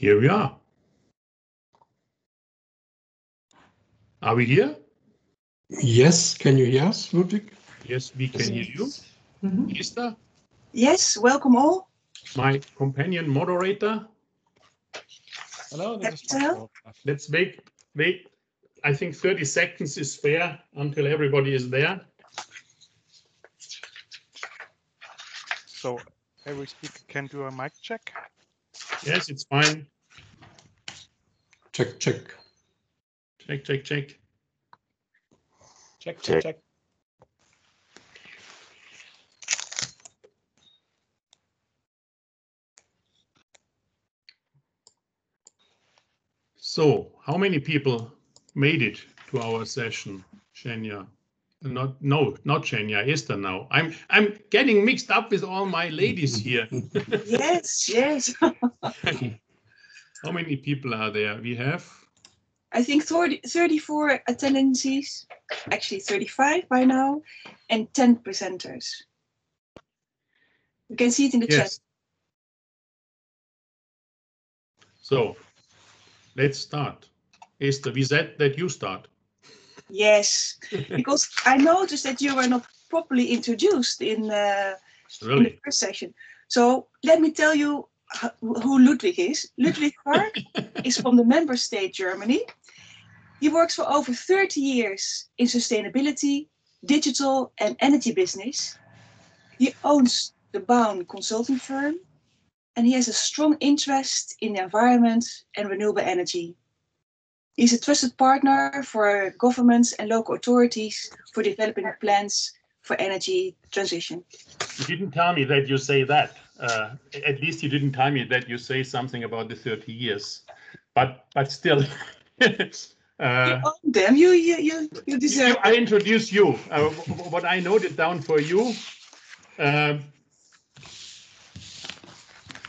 Here we are. Are we here? Yes, can you hear us, Ludwig? Yes, we can hear you. Mhm. Esther, Yes, welcome all. my companion moderator. Hello, this is Hello. Marco. Let's wait, wait. I think 30 seconds is fair until everybody is there. So every speaker can do a mic check. Yes, it's fine. Check, check. Check, check, check. Check, check, check. So, how many people made it to our session, Shenya? Not, no, not Shenya, Esther now. I'm, I'm getting mixed up with all my ladies here. Yes, yes. How many people are there? We have, I think 30, 34 attendances, actually 35 by now, and 10 presenters. You can see it in the chat. yes. So, let's start. Esther, we said that you start. Yes, because I noticed that you were not properly introduced in, uh, in the first session. So let me tell you who Ludwig is. Ludwig Karg is from the member state Germany. He works for over 30 years in sustainability, digital, and energy business. He owns the Baun consulting firm and he has a strong interest in the environment and renewable energy. He's a trusted partner for governments and local authorities for developing plans for energy transition. You didn't tell me that you say that. Uh, at least you didn't tell me that you say something about the 30 years. But but still, uh, you them. You you you, you deserve. I introduce you. Uh, wh- wh- what I noted down for you. um,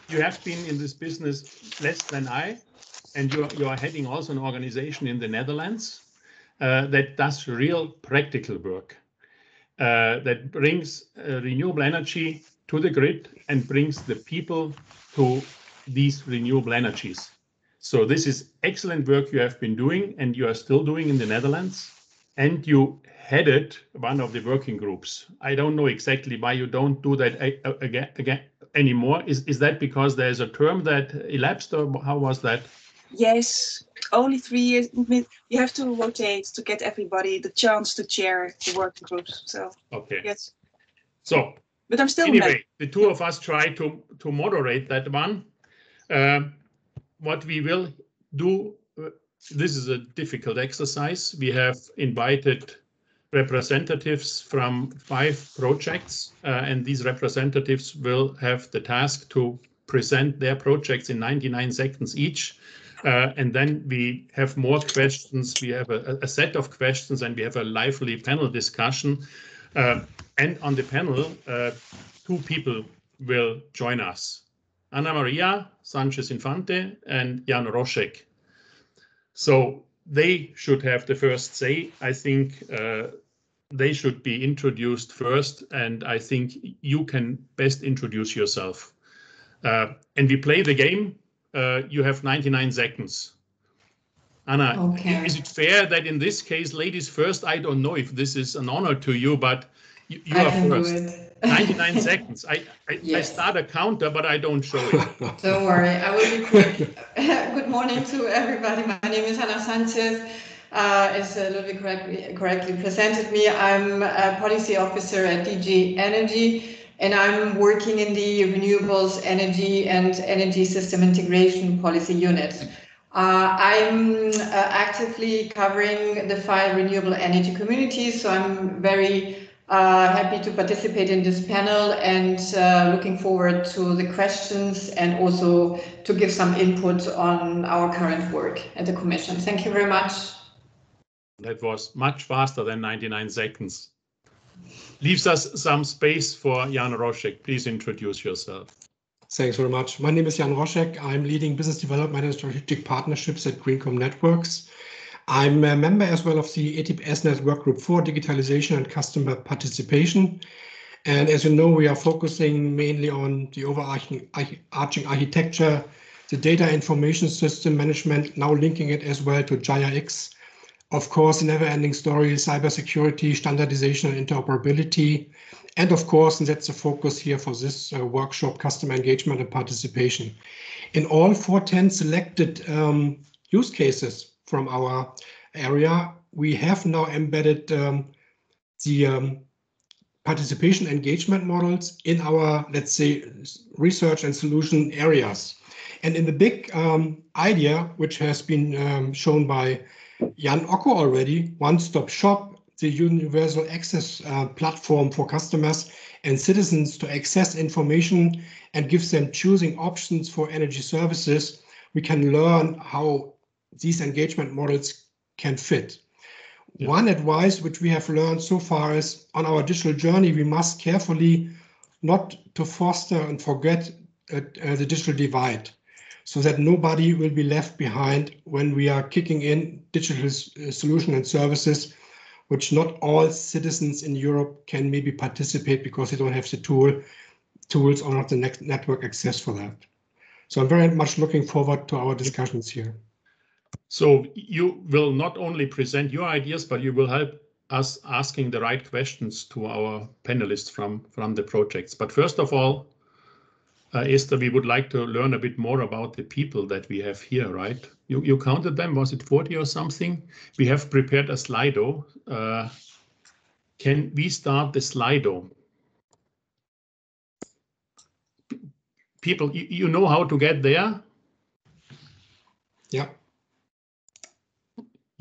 you have been in this business less than I, and you are, you are heading also an organization in the Netherlands uh, that does real practical work uh, that brings uh, renewable energy to the grid and brings the people to these renewable energies. So this is excellent work you have been doing and you are still doing in the Netherlands. And you headed one of the working groups. I don't know exactly why you don't do that a- a- again, again anymore. Is, is that because there's a term that elapsed or how was that? Yes, only three years. You have to rotate to get everybody the chance to chair the working groups. So Okay. yes, So but I'm still anyway, the two of us try to to moderate that one. Um, what we will do, uh, this is a difficult exercise. We have invited representatives from five projects, uh, and these representatives will have the task to present their projects in 99 seconds each. Uh, and then we have more questions. We have a, a set of questions, and we have a lively panel discussion. Uh, and on the panel, uh, two people will join us Ana Maria Sanchez Infante and Jan Roszek. So they should have the first say. I think uh, they should be introduced first, and I think you can best introduce yourself. Uh, and we play the game. Uh, you have 99 seconds. Anna, Okay. is it fair that in this case, ladies first? I don't know if this is an honor to you, but you, you are first. do it. 99 seconds. I, I, I start a counter, but I don't show it. Don't worry, I will be quick. Good morning to everybody. My name is Ana Sanchez. Uh, as uh, Ludwig correctly, correctly presented me, I'm a policy officer at DG Energy, and I'm working in the renewables, energy, and energy system integration policy unit. Uh, I'm uh, actively covering the five renewable energy communities, so I'm very uh, happy to participate in this panel and uh, looking forward to the questions and also to give some input on our current work at the Commission. Thank you very much. That was much faster than 99 seconds. Leaves us some space for Jan Roszek. Please introduce yourself. Thanks very much. My name is Jan Roszek. I'm leading business development and strategic partnerships at Greencom Networks. I'm a member as well of the ATPS Network Group for Digitalization and Customer Participation. And as you know, we are focusing mainly on the overarching arching architecture, the data information system management, now linking it as well to Gaia-X. Of course, never-ending story, cybersecurity, standardization and interoperability. And of course, and that's the focus here for this uh, workshop, customer engagement and participation. In all 410 selected um, use cases from our area, we have now embedded um, the um, participation engagement models in our, let's say, research and solution areas. And in the big um, idea, which has been um, shown by Jan Ocko already, one-stop shop, the universal access uh, platform for customers and citizens to access information and gives them choosing options for energy services, we can learn how these engagement models can fit. Yeah. One advice which we have learned so far is on our digital journey, we must carefully not to foster and forget uh, uh, the digital divide so that nobody will be left behind when we are kicking in digital uh, solution and services, which not all citizens in Europe can maybe participate because they don't have the tool, tools or not the next network access for that. So I'm very much looking forward to our discussions here. So you will not only present your ideas, but you will help us asking the right questions to our panelists from, from the projects. But first of all, uh, Esther, we would like to learn a bit more about the people that we have here, right? You, you counted them, was it 40 or something? We have prepared a Slido. Uh, can we start the Slido? People, you, you know how to get there? Yeah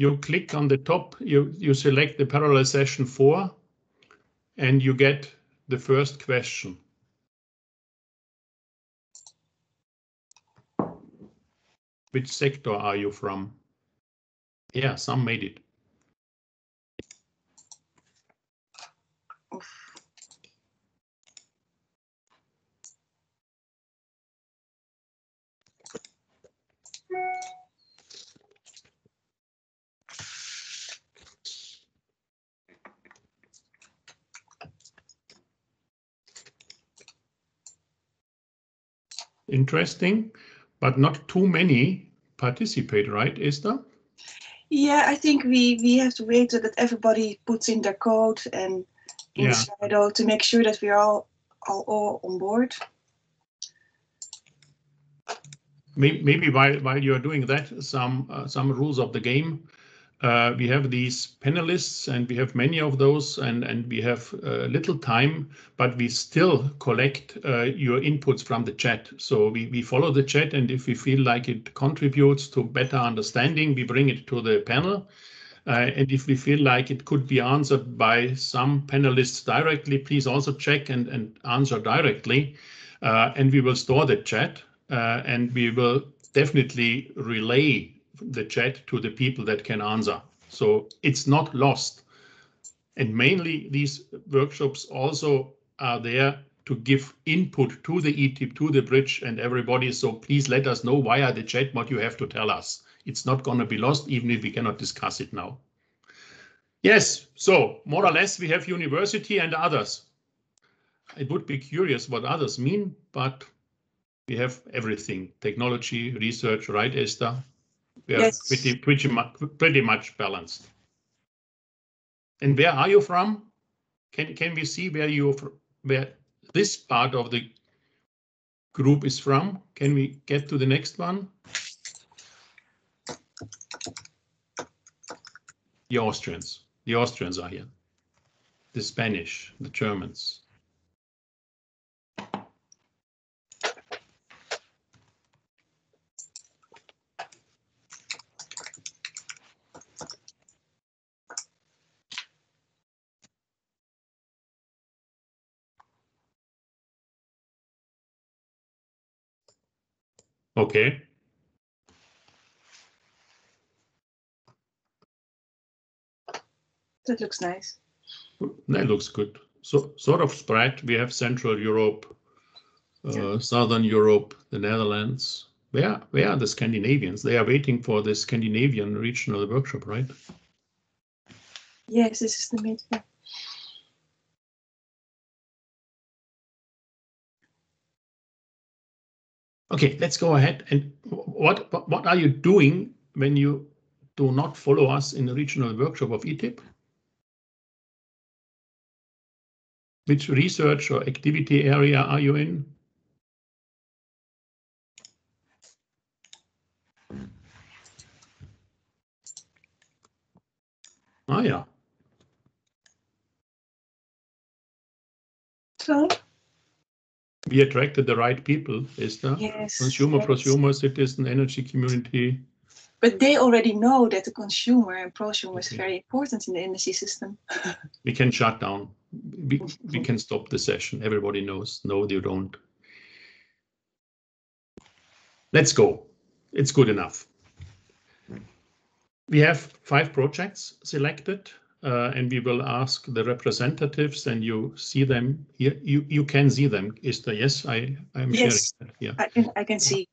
you click on the top, you, you select the parallel session four, and you get the first question. Which sector are you from? Yeah, some made it. interesting, but not too many participate, right, Esther? Yeah, I think we, we have to wait so that everybody puts in their code and in yeah. to make sure that we're all, all, all on board. Maybe while, while you're doing that, some uh, some rules of the game uh, we have these panelists and we have many of those and, and we have uh, little time, but we still collect uh, your inputs from the chat. So we, we follow the chat and if we feel like it contributes to better understanding, we bring it to the panel. Uh, and if we feel like it could be answered by some panelists directly, please also check and, and answer directly. Uh, and we will store the chat uh, and we will definitely relay the chat to the people that can answer. So it's not lost. And mainly these workshops also are there to give input to the ETIP, to the bridge and everybody. So please let us know via the chat what you have to tell us. It's not going to be lost, even if we cannot discuss it now. Yes, so more or less we have university and others. I would be curious what others mean, but we have everything, technology, research, right, Esther? Yes. pretty, pretty, much, pretty much balanced. And where are you from? Can, can we see where you where this part of the group is from? Can we get to the next one? The Austrians. The Austrians are here. The Spanish, the Germans. Okay. That looks nice. That looks good. So sort of spread. We have Central Europe, uh, yeah. Southern Europe, the Netherlands. Where where are the Scandinavians? They are waiting for the Scandinavian regional workshop, right? Yes, this is the meeting. Okay, let's go ahead. And what what are you doing when you do not follow us in the regional workshop of ETIP? Which research or activity area are you in? Ah, yeah. So, We attracted the right people, is there? yes. Consumer, yes. prosumer, citizen, energy community. But they already know that the consumer and prosumer is very important in the energy system. We can shut down. We, we can stop the session. Everybody knows. No, you don't. Let's go. It's good enough. We have five projects selected, uh, and we will ask the representatives, and you see them here. You you can see them. Is there? Yes, I I'm Yes. sharing that here. I can, I can see.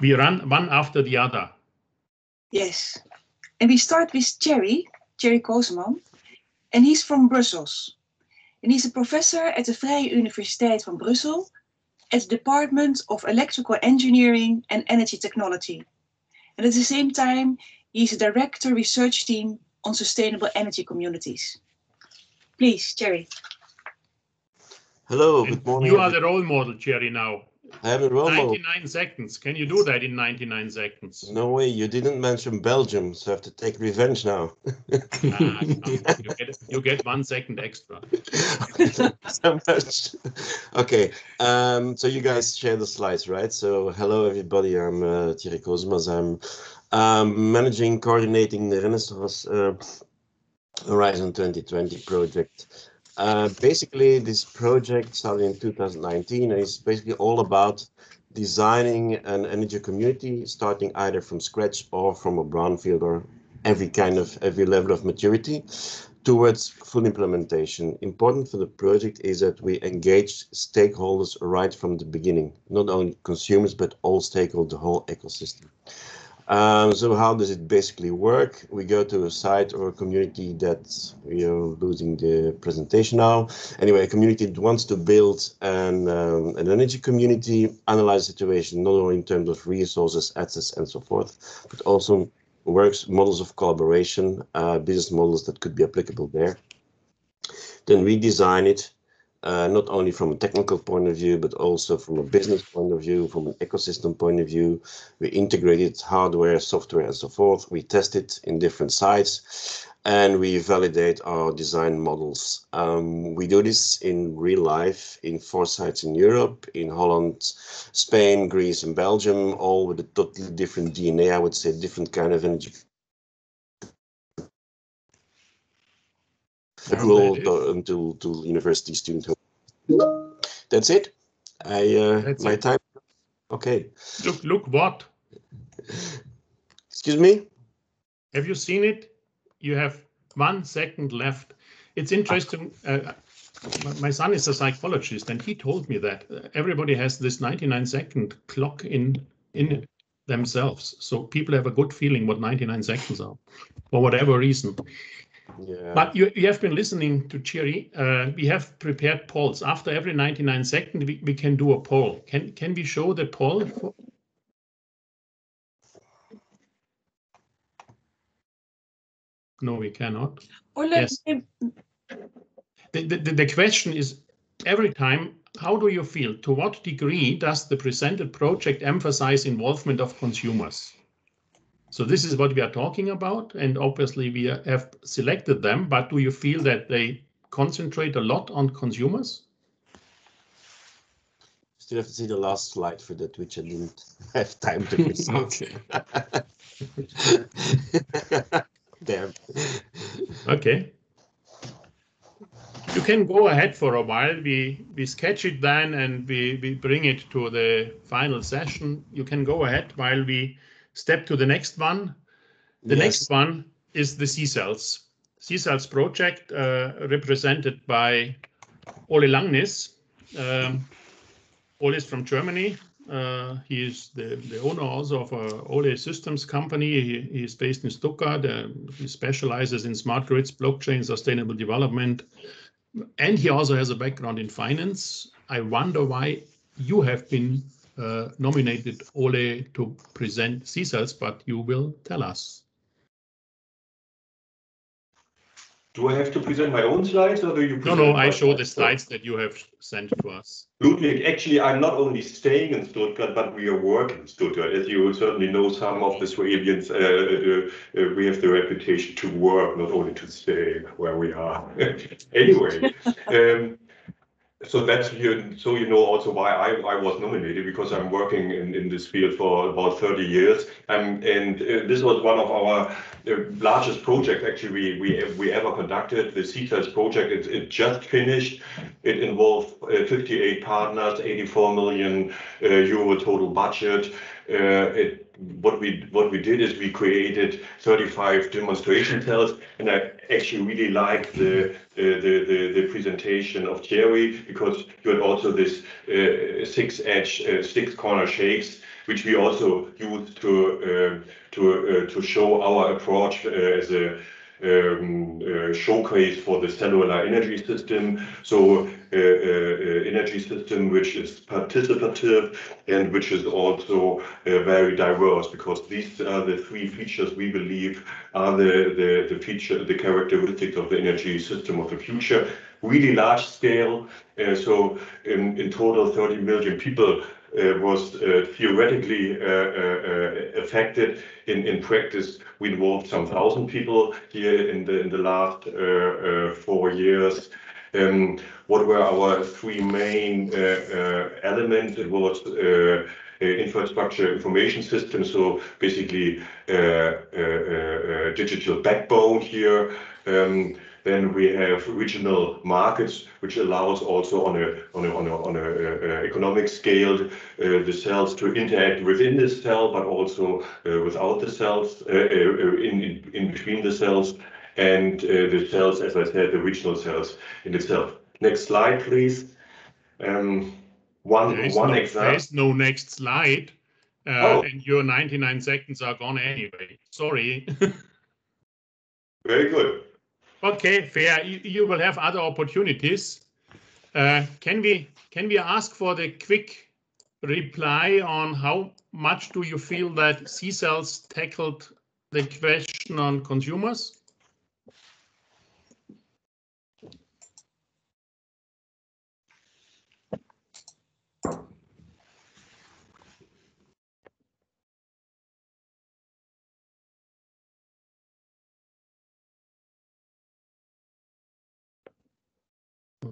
We run one after the other. Yes. And we start with Jerry, Jerry Kozeman. And he's from Brussels. And he's a professor at the Vrije Universiteit van Brussel at the Department of Electrical Engineering and Energy Technology. And at the same time, he's a director research team on sustainable energy communities. Please, Jerry. Hello, good morning. You are the role model, Jerry. Now, I have a role model. 99 seconds. Can you do that in 99 seconds? No way, you didn't mention Belgium, so I have to take revenge now. Ah, no, you, get, you get one second extra. so much. Okay, um, so you guys share the slides, right? So hello everybody, I'm uh, Thierry Coosemans. I'm um, managing, coordinating the Renaissance uh, Horizon 2020 project. Uh, basically, this project started in 2019 and it's basically all about designing an energy community, starting either from scratch or from a brownfield or every kind of every level of maturity towards full implementation. Important for the project is that we engage stakeholders right from the beginning, not only consumers, but all stakeholders, the whole ecosystem. Um, so how does it basically work? We go to a site or a community that's you know losing the presentation now. Anyway, a community that wants to build an um, an energy community, analyze the situation not only in terms of resources, assets, and so forth, but also works models of collaboration, uh, business models that could be applicable there. Then we design it uh, not only from a technical point of view, but also from a business point of view, from an ecosystem point of view. We integrate it, hardware, software, and so forth. We test it in different sites and we validate our design models. Um, we do this in real life in four sites in Europe, in Holland, Spain, Greece, and Belgium, all with a totally different DNA, I would say, different kind of energy. How Role that is. to, um, to, to university student. That's it. I uh, That's my it. time. Okay. Look, look what? Excuse me. Have you seen it? You have one second left. It's interesting. Uh, my- son is a psychologist, and he told me that everybody has this 99 second clock in in themselves. So people have a good feeling what 99 seconds are, for whatever reason. Yeah. But you, you have been listening to Thierry. Uh, we have prepared polls. After every 99 seconds, we, we can do a poll. Can can we show the poll? For, no, we cannot. Or let Yes. me, The, the, the question is every time, how do you feel? To what degree does the presented project emphasize involvement of consumers? So this is what we are talking about, and obviously we have selected them, but do you feel that they concentrate a lot on consumers? Still have to see the last slide for that, which I didn't have time to present. Okay. Damn. Okay. You can go ahead for a while. We we sketch it then and we, we bring it to the final session. You can go ahead while we step to the next one. The Yes. next one is the C/sells. C cells project uh, represented by Ole Langnis. Um, Ole is from Germany. Uh, he is the, the owner also of a Ole Systems company. He, he is based in Stuttgart. Uh, he specializes in smart grids, blockchain, sustainable development, and he also has a background in finance. I wonder why you have been uh, nominated Ole to present C/sells, but you will tell us. Do I have to present my own slides or do you? No, present no, I show the slides? slides that you have sent to us. Ludwig, actually, I'm not only staying in Stuttgart, but we are working in Stuttgart. As you certainly know, some of the Swabians, uh, uh, uh, we have the reputation to work, not only to stay where we are. anyway, um, so that's you. So you know also why I, I was nominated because I'm working in, in this field for about 30 years, um, and uh, this was one of our uh, largest projects actually we we we ever conducted. The C/sells project it, it just finished. It involved uh, 58 partners, 84 million uh, euro total budget. Uh, it, what we what we did is we created 35 demonstration cells, and I actually really liked the the the, the presentation of Thierry because you had also this uh, six edge uh, six corner shakes, which we also used to uh, to uh, to show our approach uh, as a um, uh, showcase for the cellular energy system. So uh, uh, energy system which is participative and which is also very diverse because these are the three features we believe are the, the, the feature, the characteristics of the energy system of the future. Really large scale. Uh, so in, in total 30 million people was uh, theoretically uh, uh, affected. In, practice, we involved some thousand people here in the in the last uh, uh, four years. Um, what were our three main uh, uh, elements? It was uh, uh, infrastructure information system, so basically uh, uh, uh, digital backbone here. Then we have regional markets, which allows also on a on a on a, on a uh, economic scale uh, the cells to interact within the cell, but also uh, without the cells, uh, uh, in, in in between the cells, and uh, the cells, as I said, the regional cells in itself. Next slide, please. Um, one one no, example. is no next slide, uh, Oh. and your 99 seconds are gone anyway. Sorry. Very good. Okay, fair. You, you will have other opportunities. Uh, can we can we ask for the quick reply on how much do you feel that C/sells tackled the question on consumers?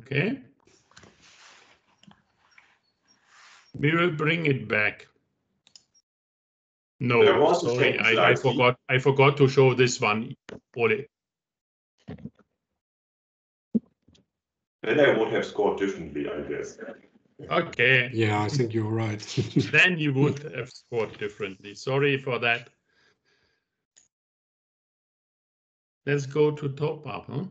Okay. We will bring it back. No, There was a sorry, I, I forgot, I forgot to show this one, Ole. Then I would have scored differently, I guess. Okay, Yeah, I think you're right. then you would have scored differently. Sorry for that. Let's go to top up, huh?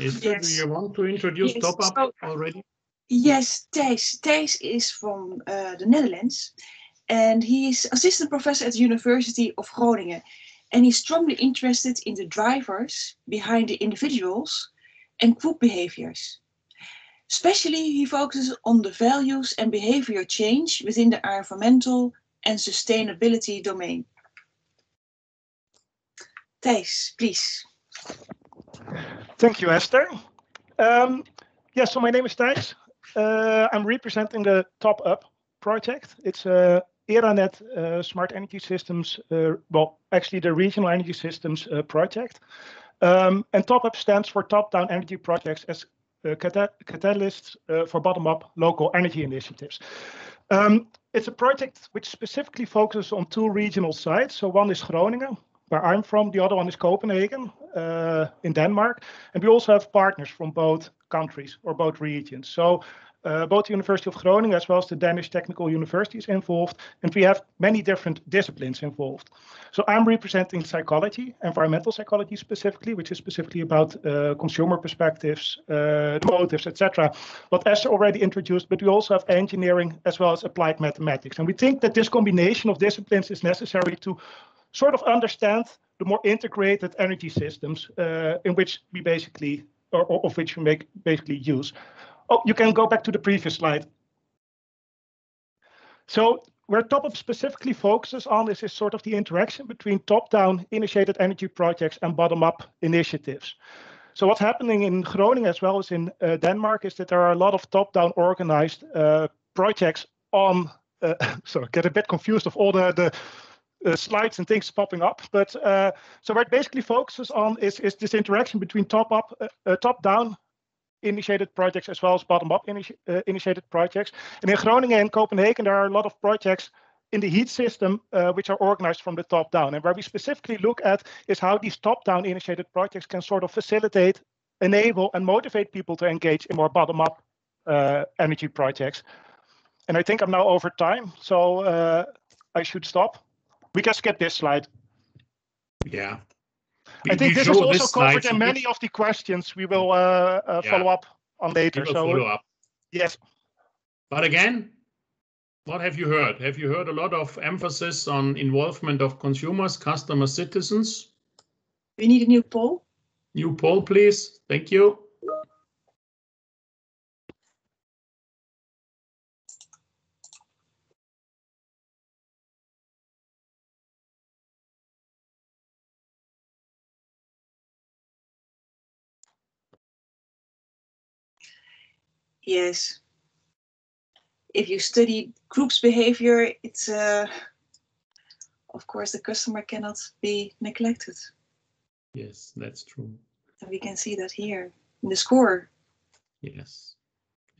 Esther, do you want to introduce Yes, top up so- already? Yes, Thijs. Thijs is from uh, the Netherlands and he is assistant professor at the University of Groningen. And he's strongly interested in the drivers behind the individuals and group behaviors. Especially, he focuses on the values and behavior change within the environmental and sustainability domain. Thijs, please. Thank you, Esther. Um, yes, so my name is Thijs. Uh, I'm representing the Top Up project. It's a ERANET uh, Smart Energy Systems, uh, well, actually the Regional Energy Systems uh, project. Um, and Top Up stands for Top Down Energy Projects as uh, cata- catalysts uh, for bottom up local energy initiatives. Um, it's a project which specifically focuses on two regional sites. So one is Groningen, where I'm from. The other one is Copenhagen uh, in Denmark. And we also have partners from both countries or both regions. So uh, both the University of Groningen as well as the Danish Technical University is involved. And we have many different disciplines involved. So I'm representing psychology, environmental psychology specifically, which is specifically about uh, consumer perspectives, uh, motives, etc. What Esther already introduced, but we also have engineering as well as applied mathematics. And we think that this combination of disciplines is necessary to sort of understand the more integrated energy systems uh, in which we basically or, or of which we make basically use. Oh, you can go back to the previous slide. So where TopUp specifically focuses on is, is sort of the interaction between top-down initiated energy projects and bottom-up initiatives. So what's happening in Groningen as well as in uh, Denmark is that there are a lot of top-down organized uh, projects on. Uh, so I get a bit confused of all the the uh, slides and things popping up. But uh, so what it basically focuses on is is this interaction between top up, uh, top down initiated projects as well as bottom up initi initiated projects. And in Groningen and Copenhagen, there are a lot of projects in the heat system, uh, which are organized from the top down. And where we specifically look at is how these top down initiated projects can sort of facilitate, enable, and motivate people to engage in more bottom up uh, energy projects. And I think I'm now over time, so uh, I should stop. We can skip this slide. Yeah. I think this is also covered in many of the questions we will uh, uh, yeah. follow up on later. So follow up. Yes. But again, what have you heard? Have you heard a lot of emphasis on involvement of consumers, customers, citizens? We need a new poll. New poll, please. Thank you. Yes. If you study groups behavior, it's uh, of course the customer cannot be neglected. Yes, that's true. And we can see that here in the score. Yes.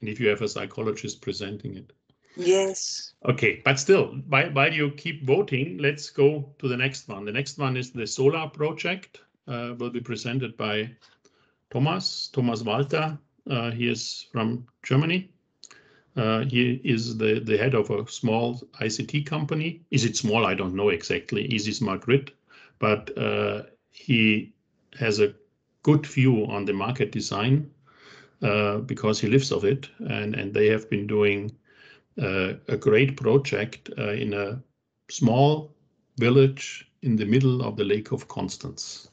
And if you have a psychologist presenting it. Yes. Okay, but still, while, while you keep voting, let's go to the next one. The next one is the solar project. Uh, will be presented by Thomas, Thomas Walter. Uh, he is from Germany. Uh, he is the, the head of a small ICT company. Is it small? I don't know exactly. Easy Smart Grid, but uh, he has a good view on the market design uh, because he lives of it, and and they have been doing uh, a great project uh, in a small village in the middle of the Lake of Constance.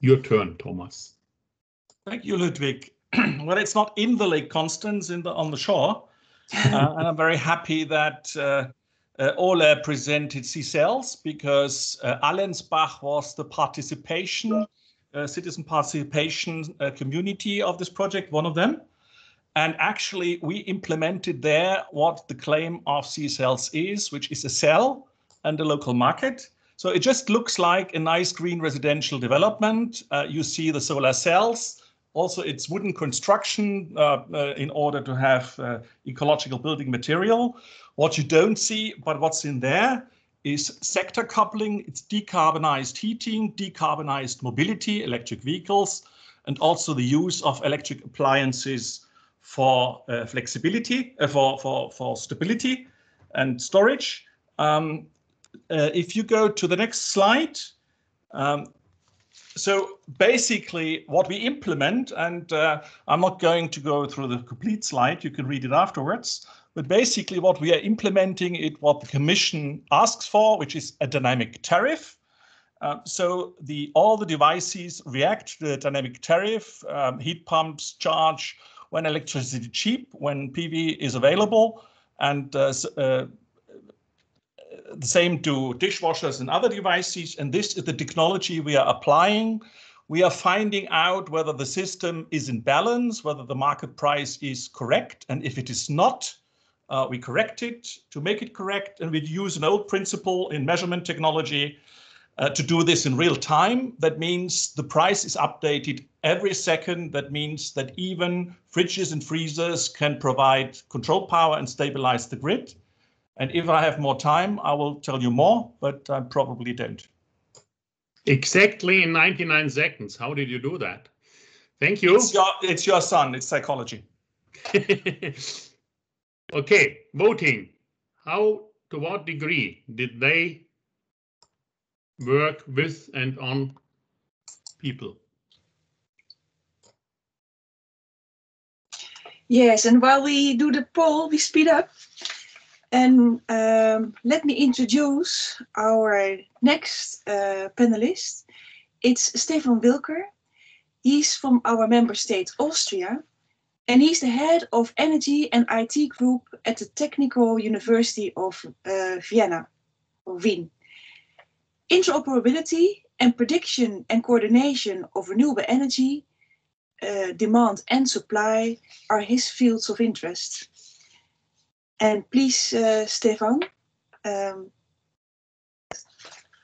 Your turn, Thomas. Thank you, Ludwig. well, it's not in the Lake Constance, in the on the shore, uh, and I'm very happy that uh, uh, Ole presented C/sells because uh, Allensbach was the participation, uh, citizen participation uh, community of this project, one of them. And actually, we implemented there what the claim of C/sells is, which is a cell and a local market. So it just looks like a nice green residential development. Uh, you see the solar cells, also, it's wooden construction uh, uh, in order to have uh, ecological building material. What you don't see, but what's in there is sector coupling. It's decarbonized heating, decarbonized mobility, electric vehicles, and also the use of electric appliances for uh, flexibility, uh, for, for, for stability and storage. Um, uh, if you go to the next slide, um, so basically what we implement, and uh, I'm not going to go through the complete slide, you can read it afterwards, but basically what we are implementing is what the commission asks for, which is a dynamic tariff. Uh, so the all the devices react to the dynamic tariff, um, heat pumps charge when electricity is cheap, when PV is available, and uh, uh, the same to dishwashers and other devices. And this is the technology we are applying. We are finding out whether the system is in balance, whether the market price is correct. And if it is not, uh, we correct it to make it correct. And we use an old principle in measurement technology uh, to do this in real time. That means the price is updated every second. That means that even fridges and freezers can provide control power and stabilize the grid. And if I have more time, I will tell you more, but I probably don't. Exactly in 99 seconds. How did you do that? Thank you. It's your, it's your son. It's psychology. okay, voting. How, to what degree did they work with and on people? Yes, and while we do the poll, we speed up. And um, let me introduce our next uh, panelist. It's Stefan Wilker. He's from our member state, Austria, and he's the head of energy and IT group at the Technical University of uh, Vienna, or Wien. Interoperability and prediction and coordination of renewable energy, uh, demand and supply are his fields of interest. And please, uh, Stefan, um,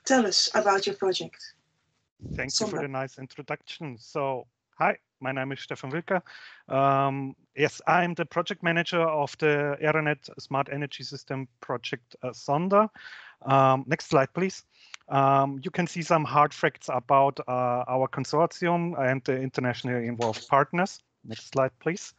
tell us about your project. Thank you for the nice introduction. So, hi, my name is Stefan Wilker. Um, yes, I'm the project manager of the ERA-Net Smart Energy System project uh, Sonda. Um, next slide, please. Um, you can see some hard facts about uh, our consortium and the internationally involved partners. Next slide, please.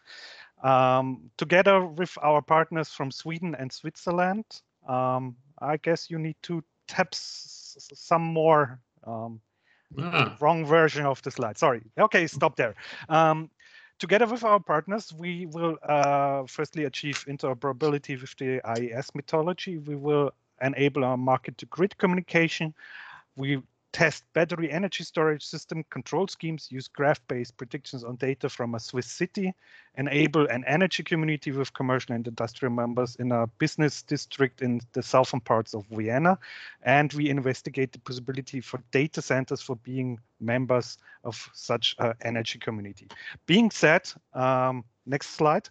Um, together with our partners from Sweden and Switzerland, um, I guess you need to tap some more um, Ah, wrong version of the slide. Sorry. Okay, stop there. Um, together with our partners, we will uh, firstly achieve interoperability with the IES methodology. We will enable our market to grid communication. We test battery energy storage system control schemes, use graph-based predictions on data from a Swiss city, enable an energy community with commercial and industrial members in a business district in the southern parts of Vienna. And we investigate the possibility for data centers for being members of such an energy community. Being said, um, next slide.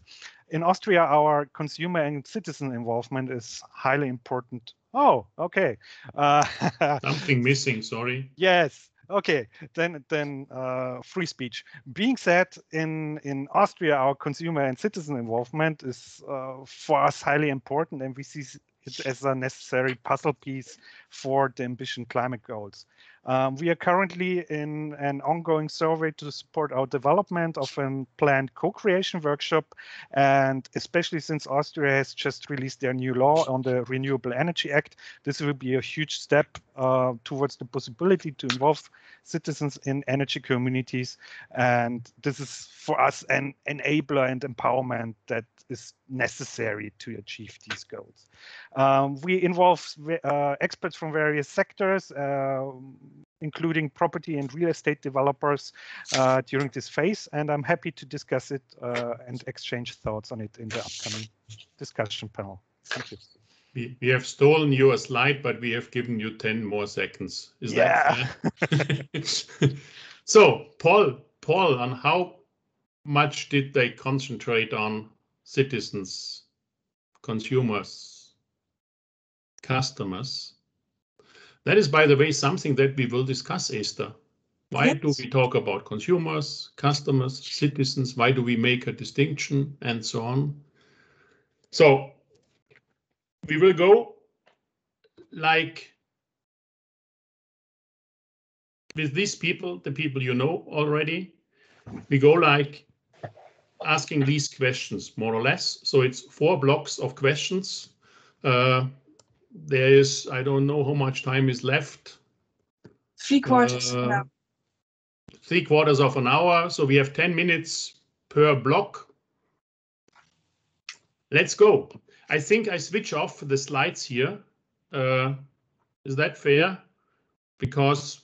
In Austria, our consumer and citizen involvement is highly important. Oh, okay. Uh, something missing, sorry. Yes. Okay. Then then uh, free speech. Being said, in in Austria, our consumer and citizen involvement is uh, for us highly important, and we see it as a necessary puzzle piece for the ambition climate goals. Um, we are currently in an ongoing survey to support our development of a planned co-creation workshop, and especially since Austria has just released their new law on the Renewable Energy Act, this will be a huge step uh, towards the possibility to involve citizens in energy communities, and this is for us an enabler and empowerment that is necessary to achieve these goals. Um, we involve uh, experts from various sectors, uh, including property and real estate developers uh, during this phase, and I'm happy to discuss it uh, and exchange thoughts on it in the upcoming discussion panel. Thank you. We, we have stolen your slide, but we have given you 10 more seconds. Is Yeah. that fair? so, Paul, Paul, on how much did they concentrate on citizens, consumers, customers? That is, by the way, something that we will discuss, Esther. Why do we talk about consumers, customers, citizens? Why do we make a distinction and so on? So we will go like with these people, the people you know already. We go like asking these questions more or less. So it's four blocks of questions. Uh, there is, I don't know how much time is left. Three quarters. Uh, now. Three quarters of an hour. So we have 10 minutes per block. Let's go. I think I switch off the slides here. Uh, is that fair? Because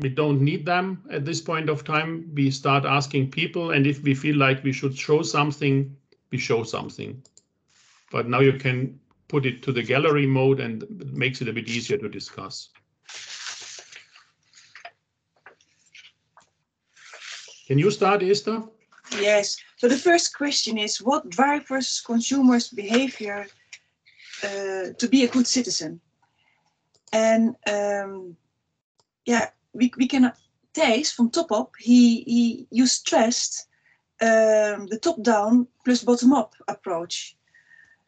we don't need them at this point of time. We start asking people, and if we feel like we should show something, we show something. But now you can put it to the gallery mode and it makes it a bit easier to discuss. Can you start, Esther? Yes. So the first question is what drives consumers' behavior uh, to be a good citizen? And um, yeah, we, we can Thijs from Top Up, he, he you stressed um, the top down plus bottom up approach.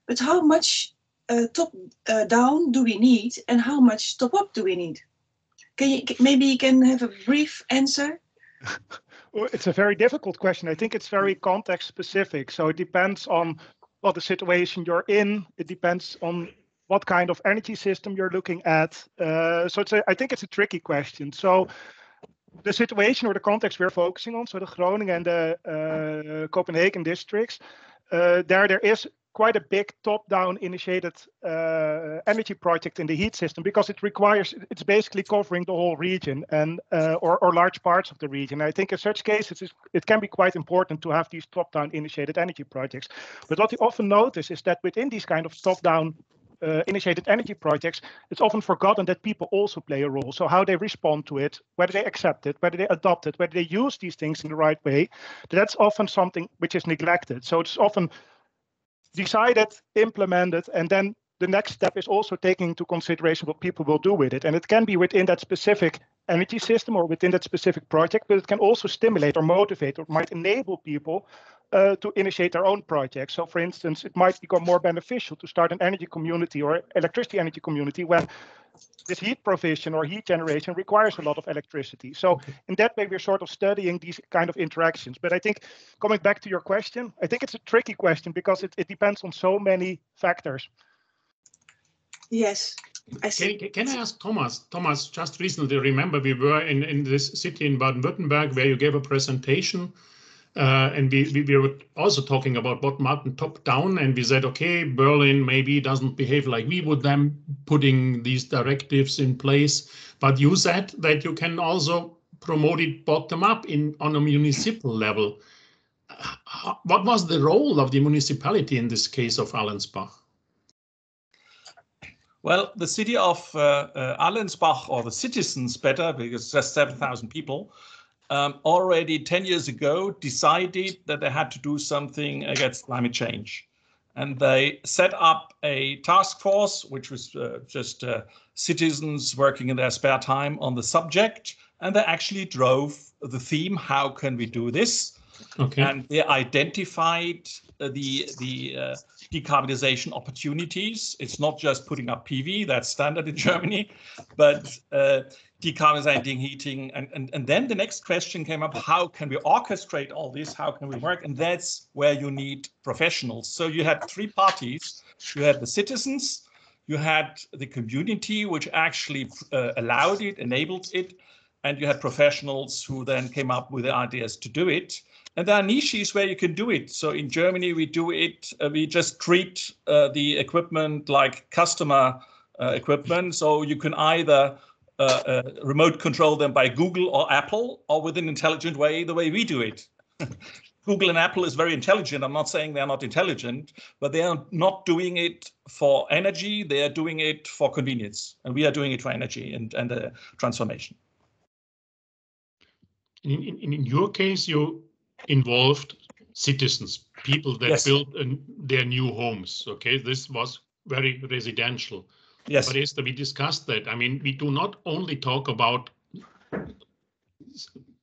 But how much uh, top uh, down do we need and how much top up do we need? Can you maybe you can have a brief answer? It's a very difficult question. I think it's very context specific. So it depends on what the situation you're in. It depends on what kind of energy system you're looking at. Uh, so it's a, I think it's a tricky question. So the situation or the context we're focusing on, so the Groningen and the uh, Copenhagen districts, uh, there there is quite a big top-down initiated uh, energy project in the heat system because it requires it's basically covering the whole region and uh, or, or large parts of the region. I think in such cases it can be quite important to have these top-down initiated energy projects. But what we often notice is that within these kind of top-down uh, initiated energy projects, it's often forgotten that people also play a role. So how they respond to it, whether they accept it, whether they adopt it, whether they use these things in the right way, that's often something which is neglected. So it's often decided, implemented, and then the next step is also taking into consideration what people will do with it. And it can be within that specific energy system or within that specific project, but it can also stimulate or motivate or might enable people uh, to initiate their own projects. So, for instance, it might become more beneficial to start an energy community or electricity energy community when this heat provision or heat generation requires a lot of electricity. So, in that way, we're sort of studying these kind of interactions. But I think coming back to your question, I think it's a tricky question because it, it depends on so many factors. Yes. I see. Can, can I ask Thomas? Thomas, just recently, remember we were in, in this city in Baden-Württemberg where you gave a presentation uh, and we, we, we, were also talking about bottom up and top down, and we said, okay, Berlin maybe doesn't behave like we would them putting these directives in place. But you said that you can also promote it bottom up in on a municipal level. What was the role of the municipality in this case of Allensbach? Well, the city of uh, uh, Allensbach, or the citizens better, because just 7,000 people, um, already 10 years ago decided that they had to do something against climate change. And they set up a task force, which was uh, just uh, citizens working in their spare time on the subject. And they actually drove the theme, how can we do this? Okay. And they identified uh, the, the uh, decarbonization opportunities. It's not just putting up PV, that's standard in Germany, but uh, decarbonizing heating. And, and, and then the next question came up, how can we orchestrate all this? How can we work? And that's where you need professionals. So you had three parties. You had the citizens, you had the community, which actually uh, allowed it, enabled it, and you had professionals who then came up with the ideas to do it. And there are niches where you can do it. So in Germany, we do it, uh, we just treat uh, the equipment like customer uh, equipment. So you can either uh, uh, remote control them by Google or Apple or with an intelligent way, the way we do it. Google and Apple is very intelligent. I'm not saying they're not intelligent, but they are not doing it for energy. They are doing it for convenience. And we are doing it for energy and, and uh, transformation. In, in, in your case, you involved citizens, people that yes. built an, their new homes. Okay, this was very residential. Yes. But Esther, we discussed that. I mean, we do not only talk about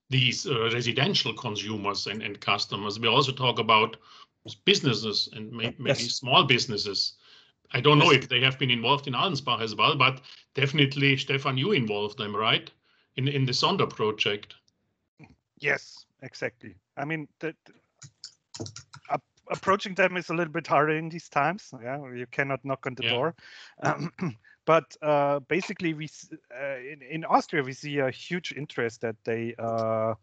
these uh, residential consumers and, and customers. We also talk about businesses and may, maybe yes. small businesses. I don't yes. know if they have been involved in Allensbach as well, but definitely, Stefan, you involved them, right? In in the Sonder project. Yes, exactly. I mean, the, approaching them is a little bit harder in these times. Yeah, you cannot knock on the yeah. door. Um, but uh, basically, we uh, in, in Austria we see a huge interest that they uh,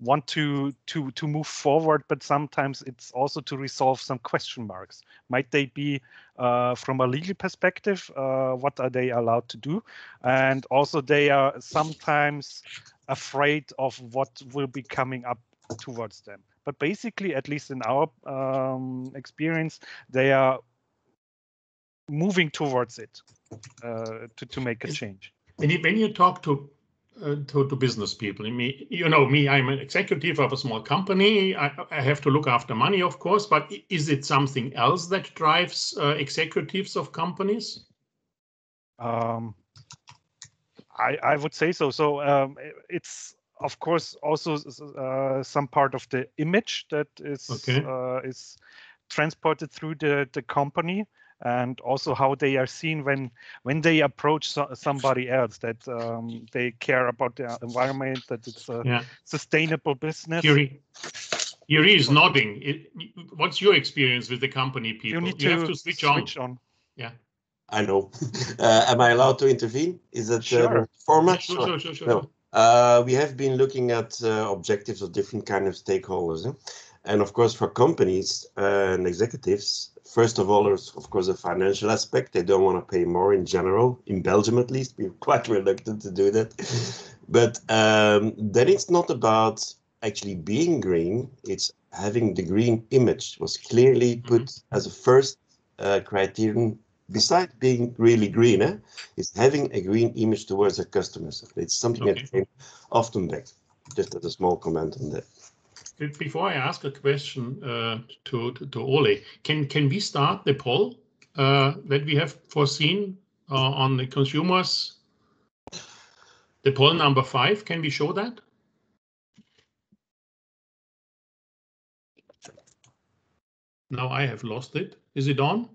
want to to to move forward, but sometimes it's also to resolve some question marks. Might they be uh, from a legal perspective? Uh, what are they allowed to do? And also, they are sometimes afraid of what will be coming up towards them. But basically, at least in our um, experience, they are moving towards it uh, to, to make a change. You, when you talk to uh, to, to business people. Me, you know me, I'm an executive of a small company. I, I, have to look after money, of course, but is it something else that drives uh, executives of companies? Um, I, I would say so. So um, it's of course also uh, some part of the image that is okay. uh, is transported through the the company and also how they are seen when when they approach so, somebody else that um, they care about the environment that it's a yeah. sustainable business Yuri, Yuri is nodding it, what's your experience with the company people you, need you to have to switch, switch on. on. yeah I know. Uh, am I allowed to intervene? Is that sure. uh, format? Sure, sure, sure, sure. No. Uh, we have been looking at uh, objectives of different kind of stakeholders. Eh? And of course, for companies uh, and executives, first of all, there's of course a financial aspect. They don't want to pay more in general. In Belgium, at least, we're quite reluctant to do that. But um, then it's not about actually being green. It's having the green image was clearly put Mm-hmm. as a first uh, criterion. Besides being really green, eh, is having a green image towards their customers. It's something Okay. that came often back. Just as a small comment on that. Before I ask a question uh, to, to to Ole, can can we start the poll uh, that we have foreseen uh, on the consumers? The poll number five. Can we show that? Now I have lost it. Is it on?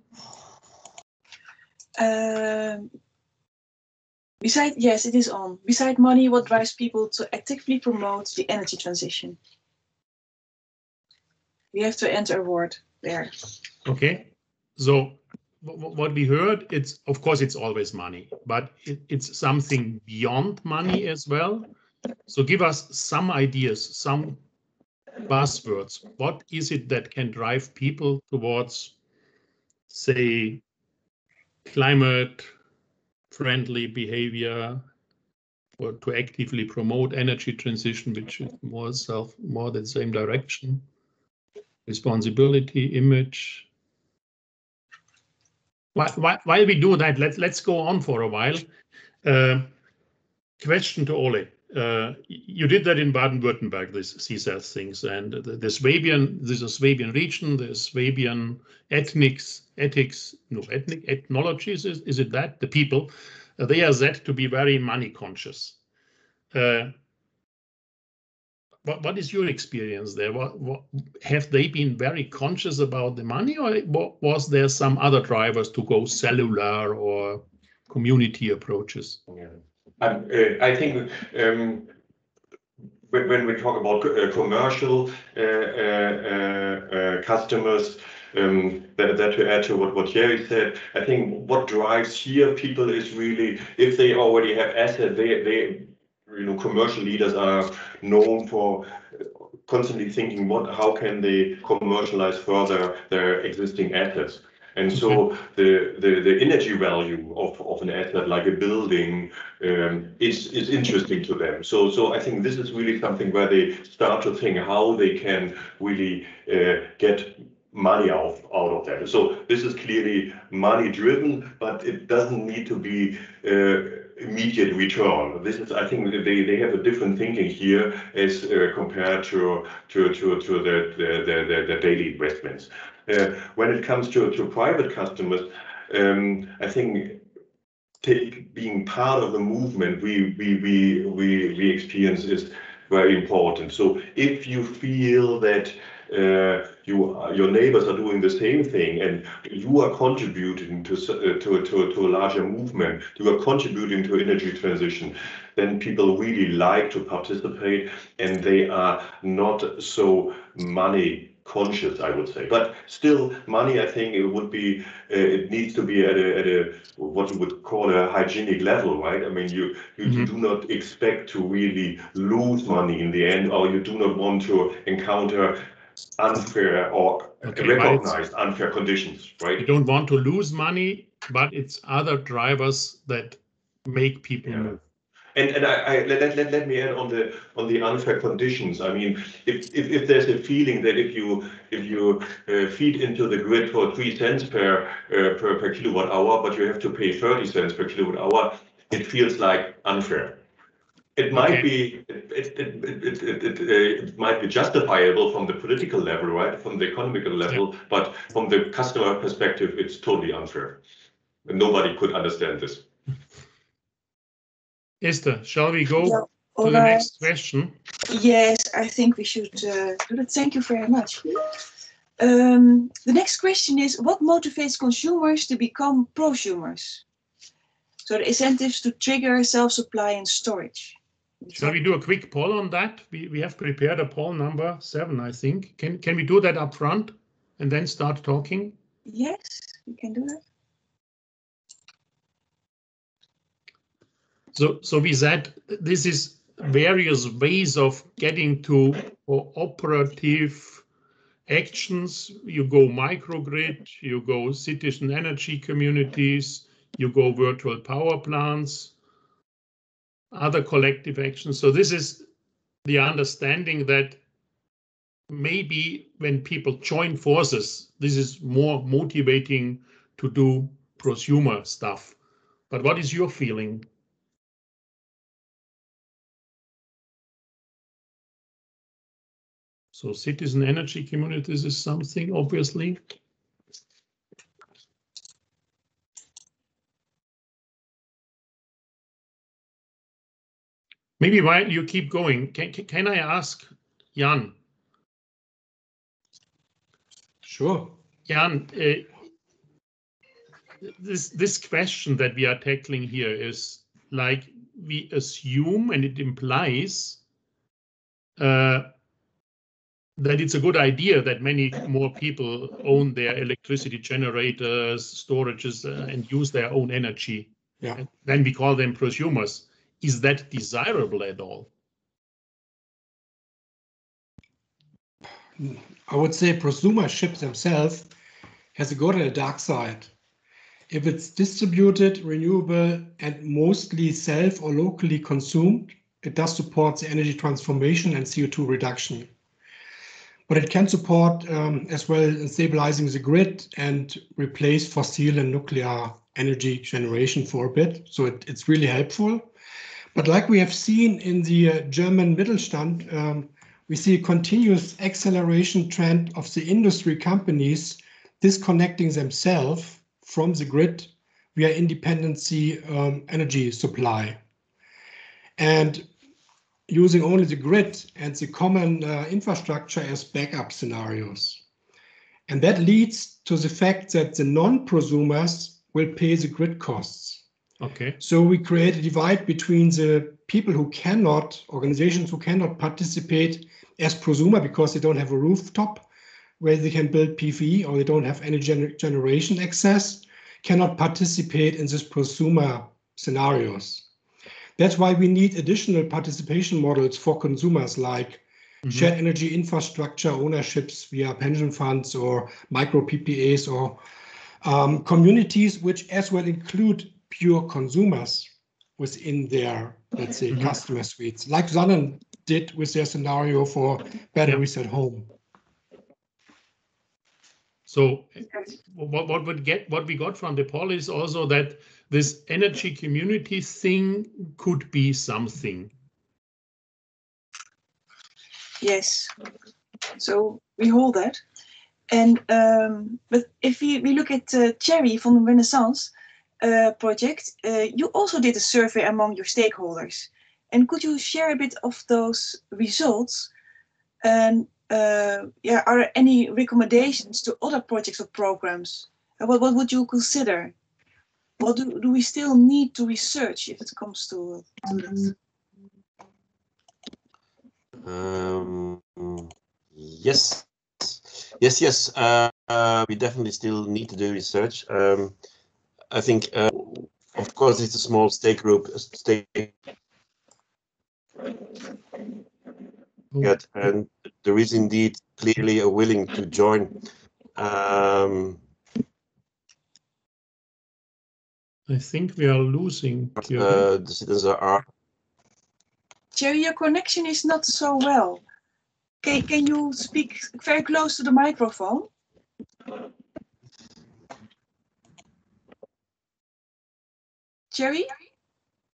Um, beside, yes, it is on. Beside money, what drives people to actively promote the energy transition? We have to enter a word there. Okay, so wh- wh- what we heard, it's of course it's always money, but it, it's something beyond money as well. So give us some ideas, some buzzwords. What is it that can drive people towards, say, climate friendly behavior or to actively promote energy transition, which is more self, more the same direction? responsibility, image. While, while, we do that, let's let's go on for a while. Uh, question to Ole. Uh, you did that in Baden-Württemberg, this CSAS things, and the, the Swabian, this is Swabian region, the Swabian ethnics, ethics, no, ethnic ethnologies, is, is it that? The people, uh, they are said to be very money conscious. Uh, what, what is your experience there? What, what have they been very conscious about the money, or wa- was there some other drivers to go cellular or community approaches? Yeah. Uh, I think um, when, we talk about uh, commercial uh, customers, um, that, to add to what, Thierry said, I think what drives here people is really if they already have assets, they, you know, commercial leaders are known for constantly thinking what how can they commercialize further their existing assets. And so the, the, the energy value of, of an asset like a building um, is, is interesting to them. So, so I think this is really something where they start to think how they can really uh, get money out, out of that. So this is clearly money driven, but it doesn't need to be uh, immediate return. This is, I think they, they have a different thinking here as uh, compared to, to, to, to the, the, the, the daily investments. Uh, when it comes to, to private customers, um, I think being part of the movement we, we, we, we, we experience is very important. So if you feel that uh, you your neighbors are doing the same thing and you are contributing to, uh, to a larger movement, you are contributing to energy transition, then people really like to participate and they are not so money conscious, I would say. But still, money, I think it would be, uh, it needs to be at a, at a, what you would call a hygienic level, right? I mean, you, you Mhm. do not expect to really lose money in the end, or you do not want to encounter unfair or Okay, recognized unfair conditions, right? You don't want to lose money, but it's other drivers that make people Yeah. move. And and I, I let, let, let me add on the on the unfair conditions. I mean, if, if, if there's a feeling that if you if you uh, feed into the grid for three cents per uh, per per kilowatt hour, but you have to pay thirty cents per kilowatt hour, it feels like unfair. It might Okay. be it it, it, it, it, it, uh, it might be justifiable from the political level, right? From the economical level, but from the customer perspective, it's totally unfair. And nobody could understand this. Esther, shall we go Yeah, to the next question? Yes, I think we should uh, do that. Thank you very much. Um, the next question is what motivates consumers to become prosumers? So the incentives to trigger self-supply and storage. Shall we do a quick poll on that? We, we have prepared a poll number seven, I think. Can, can we do that up front and then start talking? Yes, we can do that. So, so we said this is various ways of getting to operative actions. You go microgrid, you go citizen energy communities, you go virtual power plants, other collective actions. So this is the understanding that maybe when people join forces, this is more motivating to do prosumer stuff. But what is your feeling? So citizen energy communities is something, obviously. Maybe while you keep going, can, can I ask Jan? Sure. Jan, uh, this this question that we are tackling here is like we assume and it implies uh, that it's a good idea that many more people own their electricity generators, storages, uh, and use their own energy. Yeah. And then we call them prosumers. Is that desirable at all? I would say prosumership themselves has a good and a dark side. If it's distributed, renewable, and mostly self or locally consumed, it does support the energy transformation and CO2 reduction. But it can support um, as well stabilizing the grid and replace fossil and nuclear energy generation for a bit. So it, it's really helpful. But like we have seen in the uh, German Mittelstand, um, we see a continuous acceleration trend of the industry companies disconnecting themselves from the grid via independency um, energy supply. And using only the grid and the common uh, infrastructure as backup scenarios. And that leads to the fact that the non-prosumers will pay the grid costs. Okay. So we create a divide between the people who cannot, organizations who cannot participate as prosumer because they don't have a rooftop where they can build PV or they don't have any gener generation access, cannot participate in this prosumer scenarios. That's why we need additional participation models for consumers like mm -hmm. shared energy infrastructure ownerships via pension funds or micro PPAs or um, communities, which as well include pure consumers within their, let's say, mm -hmm. customer suites, like Sonnen did with their scenario for batteries at home. So what, what would get what we got from the poll is also that this energy community thing could be something. Yes. So we hold that. And um, but if we, we look at uh, Thierry from the Renaissance uh, project, uh, you also did a survey among your stakeholders. And could you share a bit of those results? And uh, yeah, are there any recommendations to other projects or programs? What, what would you consider? What do, do we still need to research if it comes to, to this? Um, yes, yes, yes. Uh, uh, we definitely still need to do research. Um, I think, uh, of course, it's a small stake group, stake. And there is indeed clearly a willing to join. Um, I think we are losing. Uh, the citizens are. Thierry, your connection is not so well. Can, can you speak very close to the microphone? Thierry,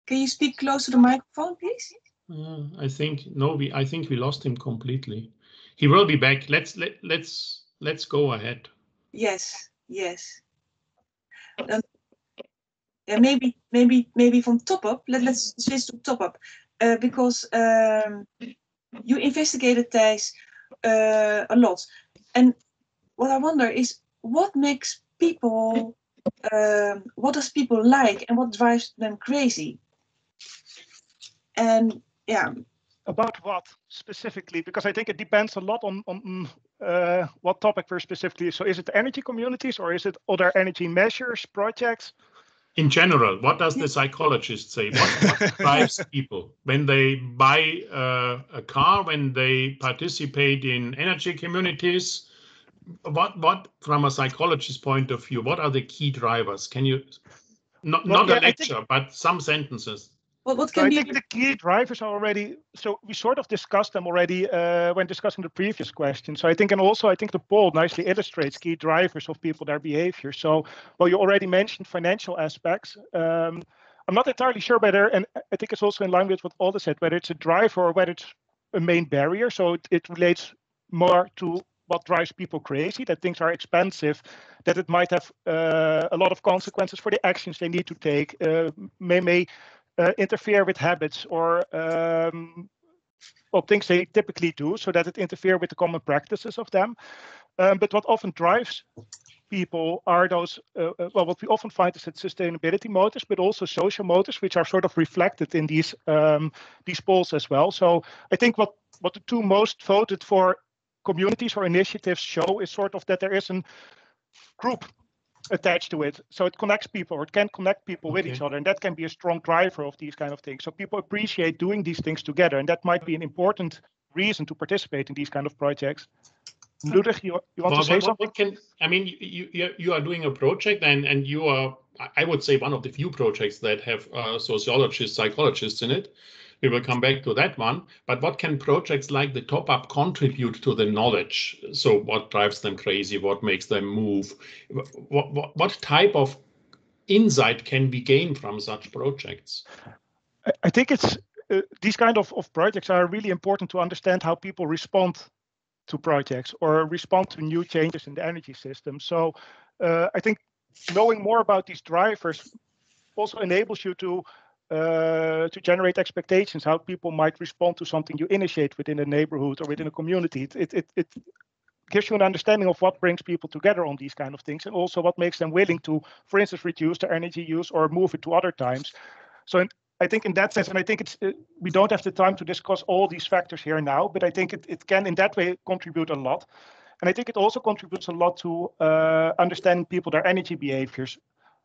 can you speak close to the microphone, please? Uh, I think no, we I think we lost him completely. He will be back. Let's let let's let's go ahead. Yes, yes. Yeah, maybe maybe maybe from top up. Let let's switch to top up. Uh, because um, you investigated Thijs uh, a lot, and what I wonder is what makes people um, what does people like and what drives them crazy? And yeah. About what specifically? Because i think it depends a lot on on mm, uh, what topic we're specifically so is it energy communities or is it other energy measures projects in general what does the psychologist say what, what drives people when they buy uh, a car when they participate in energy communities what what from a psychologist point of view, what are the key drivers? Can you not Well, not yeah, a I think- lecture, but some sentences? What, what So can I be think the key drivers are already, so we sort of discussed them already uh, when discussing the previous question. So I think, and also I think the poll nicely illustrates key drivers of people, their behavior. So, well, you already mentioned financial aspects. Um, I'm not entirely sure whether, and I think it's also in line with what Aldo said, whether it's a driver or whether it's a main barrier. So it, it relates more to what drives people crazy, that things are expensive, that it might have uh, a lot of consequences for the actions they need to take, uh, may, may uh, interfere with habits or um, well, things they typically do so that it interfere with the common practices of them. Um, but what often drives people are those, uh, uh, well, what we often find is that sustainability motives, but also social motives, which are sort of reflected in these um, these polls as well. So I think what what the two most voted for communities or initiatives show is sort of that there is a group attached to it. So it connects people or it can connect people with each other. And that can be a strong driver of these kind of things. So people appreciate doing these things together. And that might be an important reason to participate in these kind of projects. Ludwig, you, you want Well, to say what- something? what can I mean? You you you are doing a project, and and you are I- I would say one of the few projects that have uh, sociologists, psychologists in it. We will come back to that one. But what can projects like the Top Up contribute to the knowledge? So what drives them crazy? What makes them move? What what, what type of insight can we gain from such projects? I- think it's uh, these kind of, of projects are really important to understand how people respond to projects or respond to new changes in the energy system. So uh, I think knowing more about these drivers also enables you to uh, to generate expectations how people might respond to something you initiate within a neighborhood or within a community. It it it, it gives you an understanding of what brings people together on these kind of things and also what makes them willing to, for instance, reduce their energy use or move it to other times. So in, I think in that sense, and I think it's we don't have the time to discuss all these factors here now, but I think it, it can in that way contribute a lot. And I think it also contributes a lot to uh, understanding people, their energy behaviors.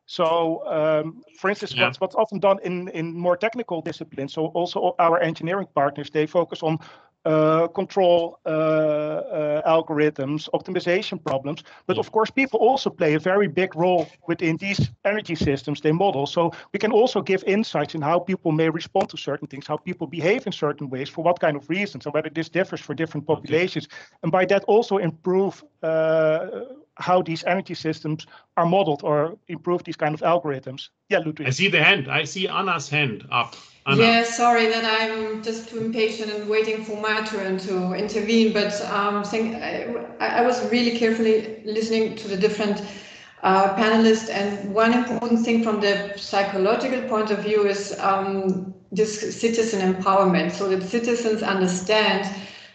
So, um, for instance, Yeah. what's, what's often done in, in more technical disciplines, so also our engineering partners, they focus on uh, control uh, uh, algorithms, optimization problems. But of course, people also play a very big role within these energy systems they model. So we can also give insights in how people may respond to certain things, how people behave in certain ways, for what kind of reasons, and whether this differs for different populations. And by that, also improve uh, how these energy systems are modeled or improve these kind of algorithms. Yeah, Ludwig. I see the hand. I see Anna's hand up. Anna. Yeah, sorry that I'm just too impatient and waiting for my turn to intervene. But um, think, I, I was really carefully listening to the different uh, panelists, and one important thing from the psychological point of view is um, this citizen empowerment, so that citizens understand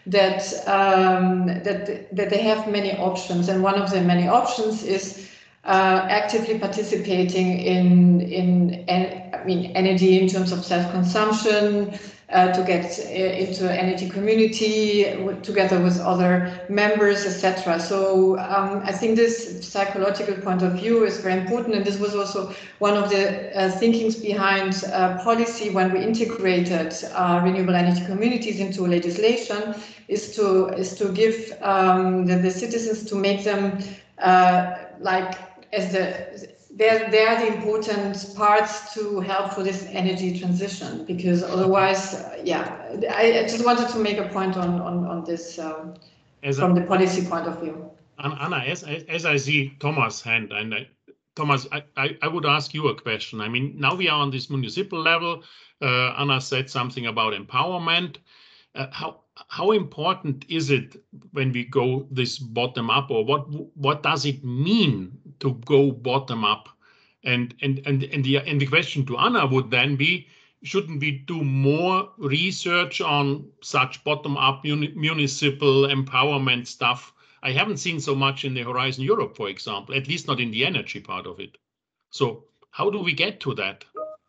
that um, that that they have many options, and one of the many options is uh, actively participating in in en- I mean energy in terms of self-consumption, uh, to get uh, into energy community together with other members, etc. So um, I think this psychological point of view is very important, and this was also one of the uh, thinkings behind uh, policy when we integrated uh, renewable energy communities into legislation, is to is to give um, the, the citizens to make them uh, like as the they're, they're the important parts to help for this energy transition because otherwise uh, yeah I, I just wanted to make a point on on, on this um, As from a, the policy point of view An- Anna, as, as as I see Thomas' hand, and I, Thomas, I, I, I would ask you a question. I mean, now we are on this municipal level. Uh, Anna said something about empowerment. Uh, how how important is it when we go this bottom up, or what what does it mean to go bottom up? And and and and the and the question to Anna would then be, shouldn't we do more research on such bottom up muni- municipal empowerment stuff? I haven't seen so much in the Horizon Europe, for example, at least not in the energy part of it. So how do we get to that?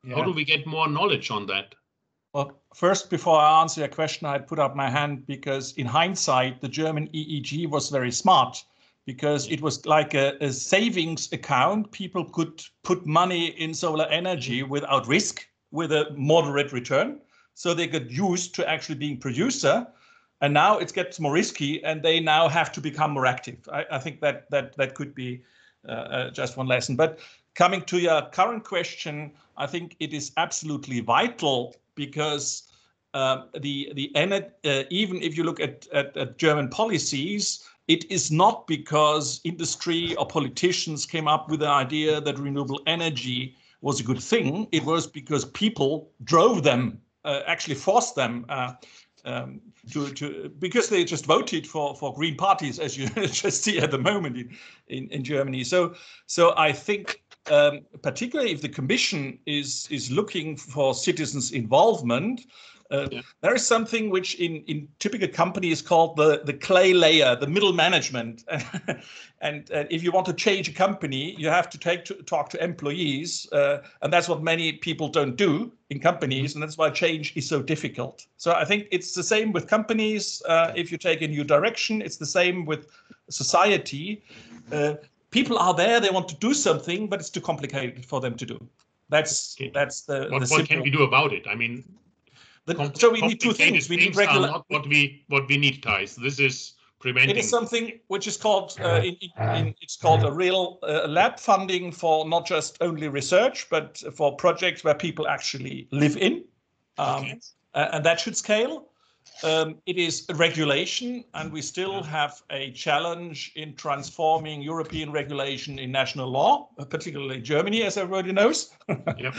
How do we get more knowledge on that? Well, first, before I answer your question, I put up my hand because in hindsight, the German EEG was very smart because it was like a, a savings account. People could put money in solar energy without risk with a moderate return. So they got used to actually being producer. and now it gets more risky, and they now have to become more active. I, I think that that that could be uh, uh, just one lesson. But coming to your current question, I think it is absolutely vital because uh, the the uh, even if you look at, at, at German policies, it is not because industry or politicians came up with the idea that renewable energy was a good thing. It was because people drove them, uh, actually forced them uh, um, to, to because they just voted for for green parties, as you just see at the moment in, in, in Germany. So so I think um, particularly if the Commission is is looking for citizens' involvement. Uh, yeah. There is something which in, in typical company is called the, the clay layer, the middle management. and uh, if you want to change a company, you have to take to talk to employees. Uh, and that's what many people don't do in companies. Mm-hmm. And that's why change is so difficult. So I think it's the same with companies. Uh, if you take a new direction, it's the same with society. Uh, people are there, they want to do something, but it's too complicated for them to do. That's that's the. What, the what can we do about it? I mean, the, so we need two things. We need regular. Not what we what we need, Thijs. This is preventing. It is something which is called uh, in, in, it's called a real uh, lab funding for not just only research, but for projects where people actually live in, um, okay. uh, and that should scale. Um, it is regulation, and we still have a challenge in transforming European regulation in national law, particularly Germany, as everybody knows. yep.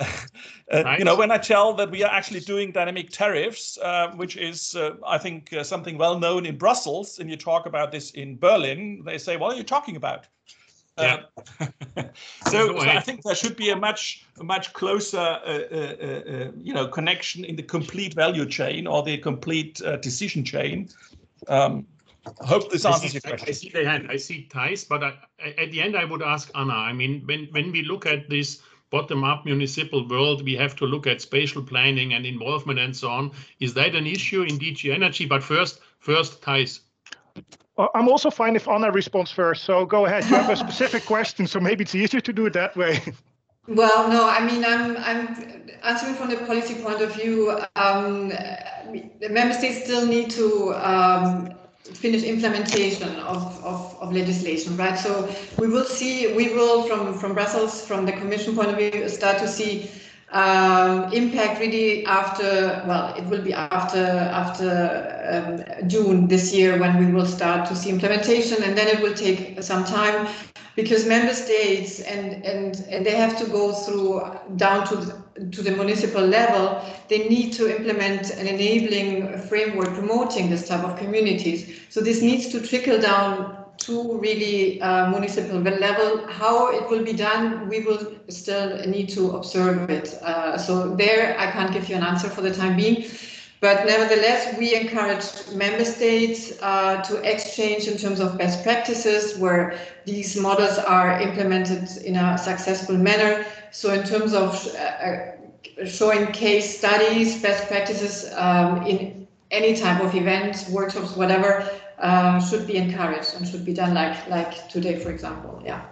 Uh, right. You know, when I tell that we are actually doing dynamic tariffs, uh, which is, uh, I think, uh, something well known in Brussels, and you talk about this in Berlin, they say, "What are you talking about?" Yeah. Um, so, so, I think there should be a much, a much closer, uh, uh, uh, uh, you know, connection in the complete value chain or the complete decision chain. Um, I hope this answers your question. I see the hand. I see Thijs, but I, at the end, I would ask Anna. I mean, when when we look at this bottom-up municipal world, we have to look at spatial planning and involvement and so on. Is that an issue in DG Energy? But first, first, Thijs. I'm also fine if Anna responds first. So go ahead. You have a specific question, so maybe it's easier to do it that way. Well, no, I mean, I'm I'm answering from the policy point of view. Um, the member states still need to um, finish implementation of, of, of, legislation, right? So we will see, we will from, from Brussels, from the Commission point of view, start to see um, impact really after, well, it will be after after um, June this year when we will start to see implementation, and then it will take some time because member states and and and they have to go through down to the, to the municipal level, they need to implement an enabling framework promoting this type of communities. So this needs to trickle down to really uh, municipal level. How it will be done, we will still need to observe it. Uh, so there, I can't give you an answer for the time being. But nevertheless, we encourage member states uh, to exchange in terms of best practices where these models are implemented in a successful manner. So in terms of uh, uh, showing case studies, best practices um, in any type of events, workshops, whatever, um, should be encouraged and should be done like like today, for example. Yeah,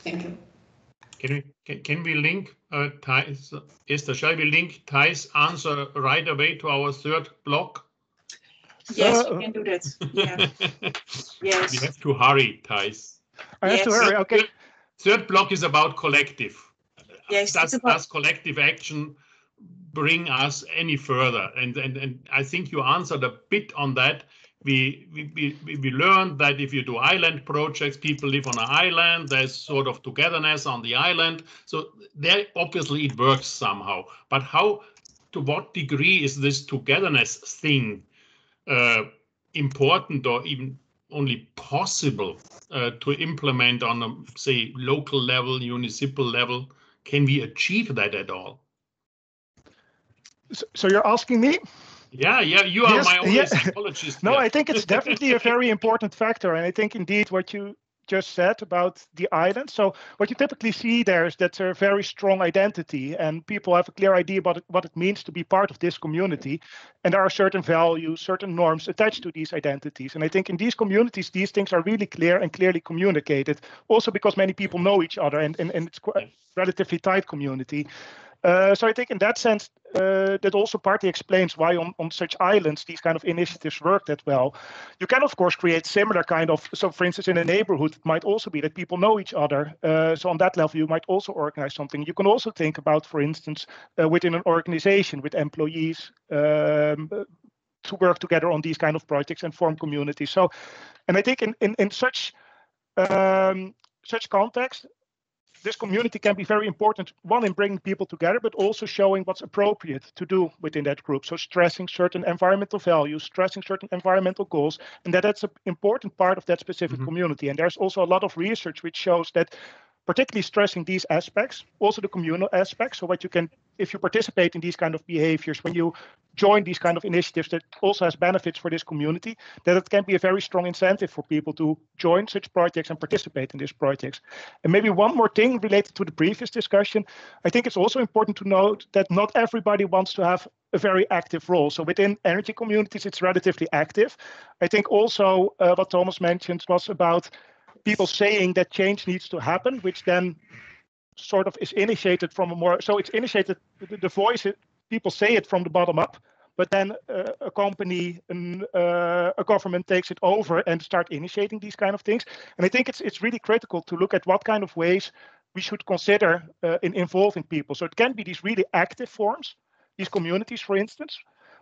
thank you. Can we can, can we link uh, Thijs, Esther, shall we link Thijs' answer right away to our third block? Yes, uh, we can do that. Yeah. yes. We have to hurry, Thijs. I have yes. to hurry. Okay. Third block is about collective. Yes. Does, about... does collective action bring us any further? And, and and I think you answered a bit on that we, we, we, learned that if you do island projects, people live on an island, there's sort of togetherness on the island. So there, obviously it works somehow. But how, to what degree is this togetherness thing uh, important or even only possible uh, to implement on a, say, local level, municipal level? Can we achieve that at all? So, so you're asking me? Yeah, yeah, you are yes, my only yeah. psychologist. no, I think it's definitely a very important factor, and I think indeed what you just said about the island. So what you typically see there is that there's a very strong identity, and people have a clear idea about what it means to be part of this community, and there are certain values, certain norms attached to these identities. And I think in these communities, these things are really clear and clearly communicated. Also because many people know each other, and and, and it's quite relatively tight community. Uh, so I think in that sense, uh, that also partly explains why on, on such islands these kind of initiatives work that well. You can of course create similar kind of so for instance in a neighborhood it might also be that people know each other. Uh, so on that level you might also organize something. You can also think about for instance uh, within an organization with employees um, to work together on these kind of projects and form communities. So, and I think in in, in such um, such context, this community can be very important, one in bringing people together, but also showing what's appropriate to do within that group. So stressing certain environmental values, stressing certain environmental goals, and that that's an important part of that specific mm -hmm. community. And there's also a lot of research which shows that particularly stressing these aspects, also the communal aspects. So what you can, if you participate in these kind of behaviors, when you join these kind of initiatives that also has benefits for this community, that it can be a very strong incentive for people to join such projects and participate in these projects. And maybe one more thing related to the previous discussion, I think it's also important to note that not everybody wants to have a very active role. So within energy communities, it's relatively active. I think also uh, what Thomas mentioned was about people saying that change needs to happen, which then sort of is initiated from a more so it's initiated the, voice people say it from the bottom up but then uh, a company and uh, a government takes it over and start initiating these kind of things. And i think it's it's really critical to look at what kind of ways we should consider uh, in involving people. So it can be these really active forms these communities for instance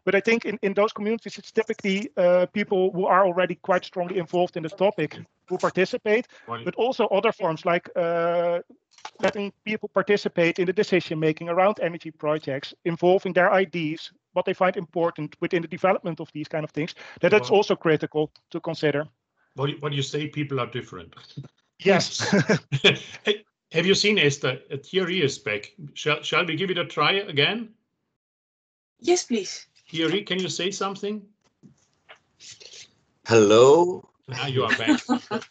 but I think in, in those communities, it's typically uh, people who are already quite strongly involved in this topic who participate, but also other forms like uh, letting people participate in the decision making around energy projects, involving their ideas, what they find important within the development of these kind of things. That that's also critical to consider. What, what you say, people are different. Yes. Have you seen Esther? Thierry is back. Shall, shall we give it a try again? Yes, please. Thierry, can you say something? Hello. Now you are back.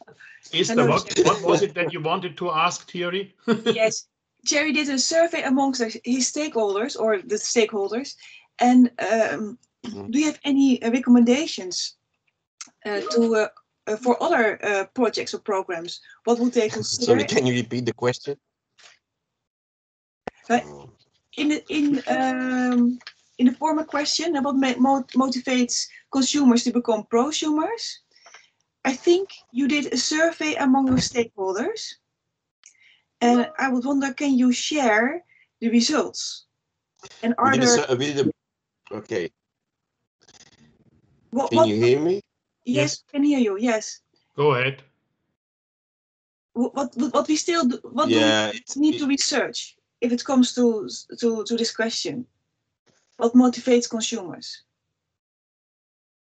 Is Hello, what, what was it that you wanted to ask Thierry? yes, Thierry did a survey amongst his stakeholders or the stakeholders. And um, mm-hmm. do you have any uh, recommendations uh, to uh, uh, for other uh, projects or programs? What would they consider? Sorry, can you repeat the question? in in um, in the former question about what motivates consumers to become prosumers, I think you did a survey among your stakeholders. And I would wonder, can you share the results? And are we there... A, we did a, okay. What, can what, you hear me? Yes, yes, I can hear you, yes. Go ahead. What, what, what we still do, what yeah, do we need it, to research if it comes to, to, to this question? What motivates consumers?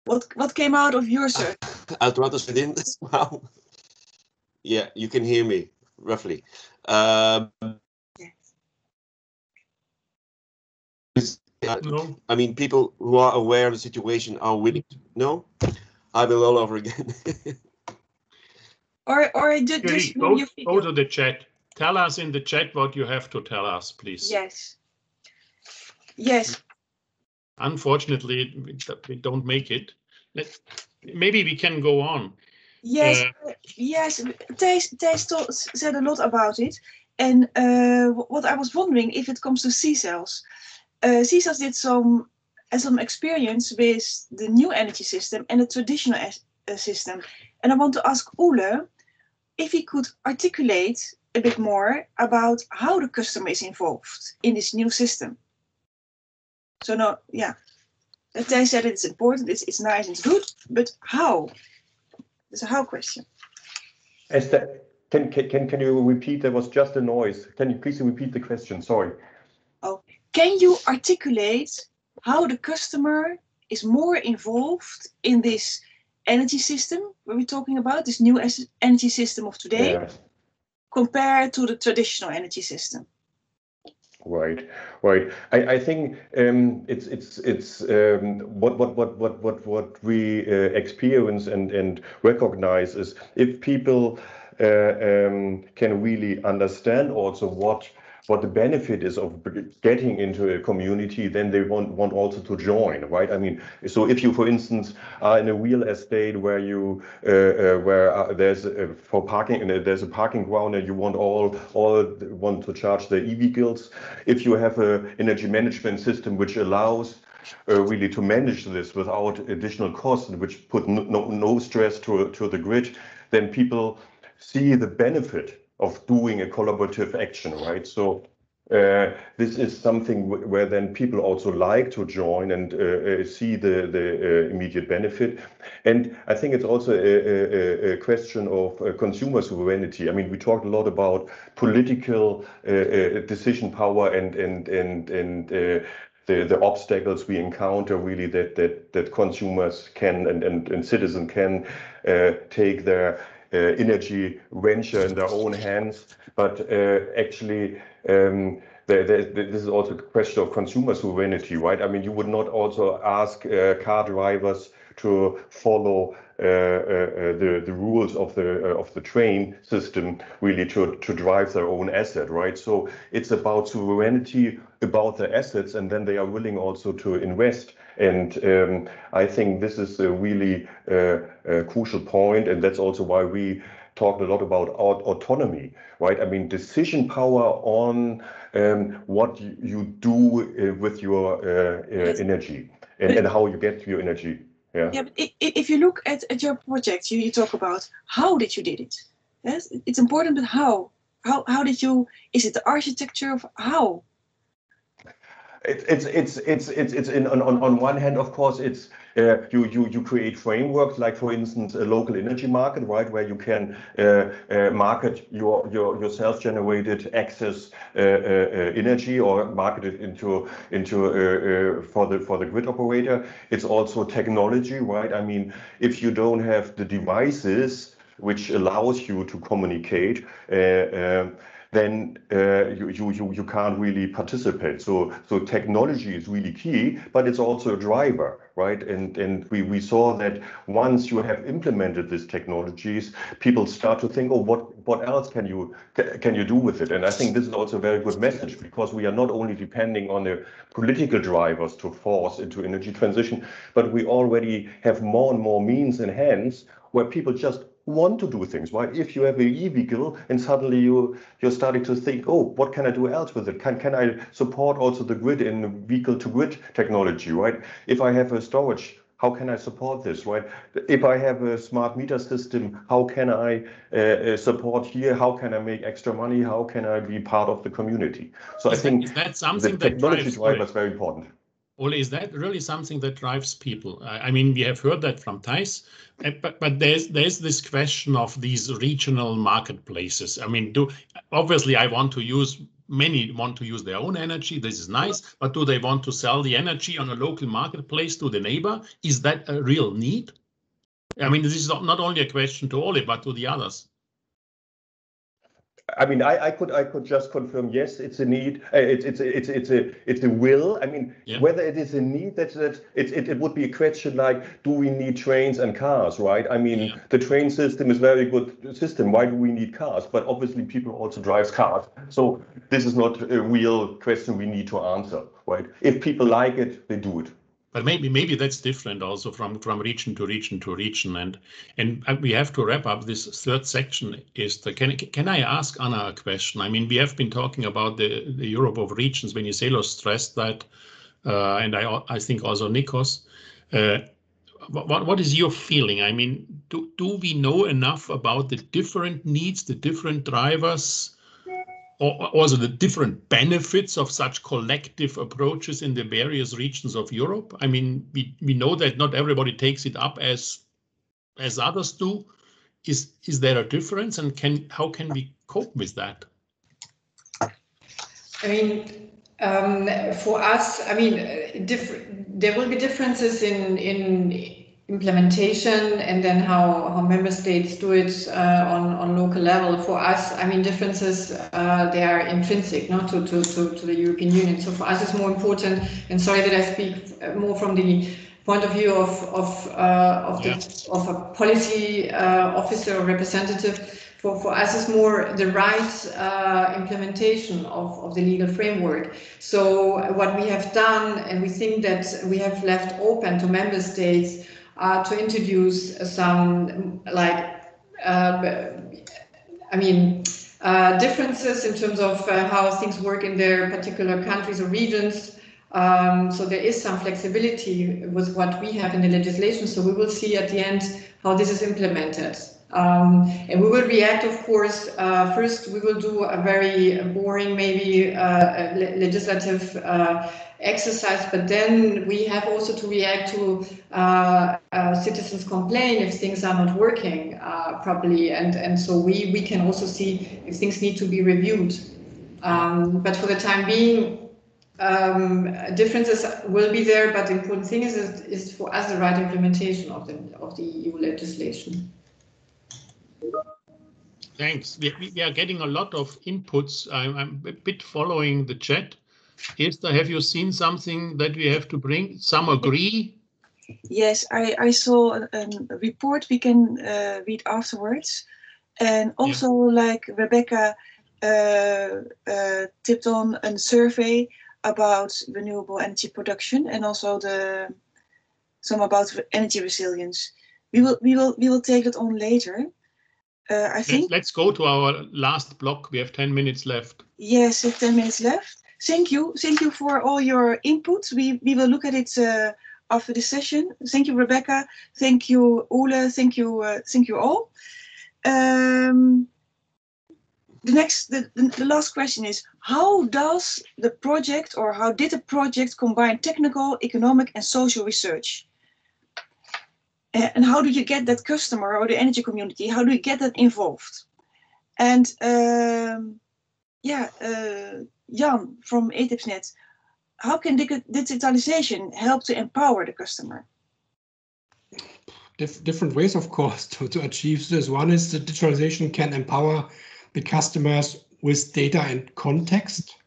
What what came out of your search? I'd rather sit in this now. Yeah, you can hear me roughly. Um, yes. no. I mean, people who are aware of the situation are willing to. No, I will all over again. or or just, just go, go to the chat. Tell us in the chat what you have to tell us, please. Yes. Yes, unfortunately, we don't make it. Let, maybe we can go on. Yes, uh, yes. Thijs, Thijs said a lot about it. And uh, what I was wondering if it comes to C/sells. Uh, C/sells did some uh, some experience with the new energy system and the traditional uh, system. And I want to ask Ole if he could articulate a bit more about how the customer is involved in this new system. So no, yeah. They said it's important, it's, it's nice, it's good, but how? It's a how question. Esther, can, can, can you repeat? There was just a noise. Can you please repeat the question? Sorry. Oh, can you articulate how the customer is more involved in this energy system we're talking about, this new energy system of today, yeah. compared to the traditional energy system? Right, right. I, think um, it's it's it's um, what what what what what we uh, experience and and recognize is if people uh, um, can really understand also what what the benefit is of getting into a community, then they want want also to join, right? I mean, so if you, for instance, are in a real estate where you uh, uh, where uh, there's a, for parking and there's a parking ground and you want all all want to charge the EV vehicles, if you have a energy management system which allows uh, really to manage this without additional costs, and which put no, no, no stress to, to the grid, then people see the benefit of doing a collaborative action, right? So uh, this is something where then people also like to join and uh, uh, see the, the uh, immediate benefit. And I think it's also a, a, a question of uh, consumer sovereignty. I mean, we talked a lot about political uh, decision power and and and and the, the obstacles we encounter really that that that consumers can and and, and citizens can take their energy venture in their own hands, but uh, actually um, this is also a question of consumer sovereignty, right? I mean, you would not also ask uh, car drivers to follow uh, uh, the the rules of the uh, of the train system really to to drive their own asset, right? So it's about sovereignty about the assets, and then they are willing also to invest and um, I think this is a really uh, a crucial point, and that's also why we talked a lot about autonomy, right? I mean, decision power on um, what you do uh, with your uh, uh, energy and, and how you get your energy. Yeah. Yeah, but if you look at, at your project, you, you talk about how did you did it. Yes, it's important, but how? How how did you? Is it the architecture of how? It's it's it's it's it's in on on one hand of course it's uh, you you you create frameworks like for instance a local energy market right where you can uh, uh, market your your your self generated excess uh, uh, uh, energy or market it into into for the for the grid operator. It's also technology right? I mean if you don't have the devices which allows you to communicate then uh, Uh, you, you, you can't really participate. So, so technology is really key, but it's also a driver, right? And, and we, we saw that once you have implemented these technologies, people start to think, oh, what, what else can you, can you do with it? And I think this is also a very good message because we are not only depending on the political drivers to force into energy transition, but we already have more and more means in hands where people just want to do things, right? If you have an e-vehicle and suddenly you you're starting to think, oh, what can I do else with it? Can can I support also the grid in vehicle to grid technology, right? If I have a storage, how can I support this, right? If I have a smart meter system, how can I uh, uh support here? How can I make extra money? How can I be part of the community? So is I think that, is that something the technology that driver is very important. Ole, is that really something that drives people? I mean, we have heard that from Thijs, eh, but but there's there's this question of these regional marketplaces. I mean, do obviously I want to use many want to use their own energy. This is nice, but do they want to sell the energy on a local marketplace to the neighbor? Is that a real need? I mean, this is not only a question to Ole, but to the others. I mean, I, I could I could just confirm. Yes, it's a need. Uh, it's it's it's it's a it's a will. I mean, yeah. whether it is a need that that it, it it would be a question like, do we need trains and cars, right? I mean, yeah. the train system is very good system. Why do we need cars? But obviously, people also drive cars. So this is not a real question we need to answer, right? If people like it, they do it but maybe maybe that's different also from from region to region to region. And and we have to wrap up this third section is the can can i ask ana a question? I mean we have been talking about the the europe of regions. When you Venizelos stressed that uh, and i i think also nikos. Uh, what what is your feeling? I mean do do we know enough about the different needs the different drivers also the different benefits of such collective approaches in the various regions of Europe? I mean, we, we know that not everybody takes it up as as others do. Is is there a difference, and can how can we cope with that? I mean, um, for us, I mean. There will be differences in in implementation and then how, how member states do it uh, on, on local level. For us, I mean, differences, uh, they are intrinsic not to, to, to, to, the European Union. So for us, it's more important, and sorry that I speak more from the point of view of, of, uh, of, the, of a policy uh, officer or representative. for, for us is more the right uh, implementation of, of the legal framework. So what we have done, and we think that we have left open to member states uh, to introduce some like, uh, I mean, uh, differences in terms of uh, how things work in their particular countries or regions. Um, so there is some flexibility with what we have in the legislation. So we will see at the end how this is implemented. Um, and we will react, of course. Uh, first, we will do a very boring, maybe uh, legislative uh, exercise, but then we have also to react to uh, uh, citizens complain if things are not working uh, properly, and and so we we can also see if things need to be reviewed. Um, but for the time being, um, differences will be there, but the important thing is, is for us the right implementation of the of the EU legislation. Thanks. We, we are getting a lot of inputs. I'm, I'm a bit following the chat. Esther, have you seen something that we have to bring? Some agree? Yes, I, I saw a, a report we can uh, read afterwards. And also, yeah. like Rebecca uh, uh, tipped on a survey about renewable energy production and also the some about energy resilience. We will we will we will take that on later. Uh, I think. Let's, let's go to our last block. We have ten minutes left. Yes, ten minutes left. Thank you, thank you for all your inputs. We we will look at it uh, after the session. Thank you, Rebecca. Thank you, Ole. Thank you, uh, thank you all. Um, the next, the, the last question is, how does the project or how did the project combine technical, economic and social research? And how do you get that customer or the energy community, how do you get that involved? And um, yeah, uh, Jan from ETIP SNET, how can digitalization help to empower the customer? Dif different ways, of course, to, to achieve this. One is that digitalization can empower the customers with data and context.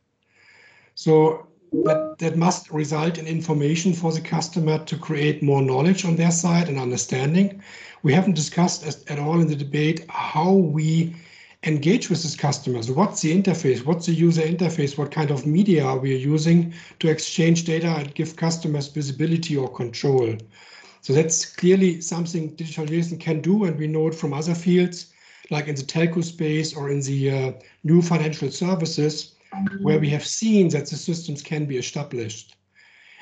So that, that must result in information for the customer to create more knowledge on their side and understanding. We haven't discussed at all in the debate how we engage with these customers. What's the interface? What's the user interface? What kind of media are we using to exchange data and give customers visibility or control? So that's clearly something digitalization can do, and we know it from other fields like in the telco space or in the uh, new financial services, where we have seen that the systems can be established.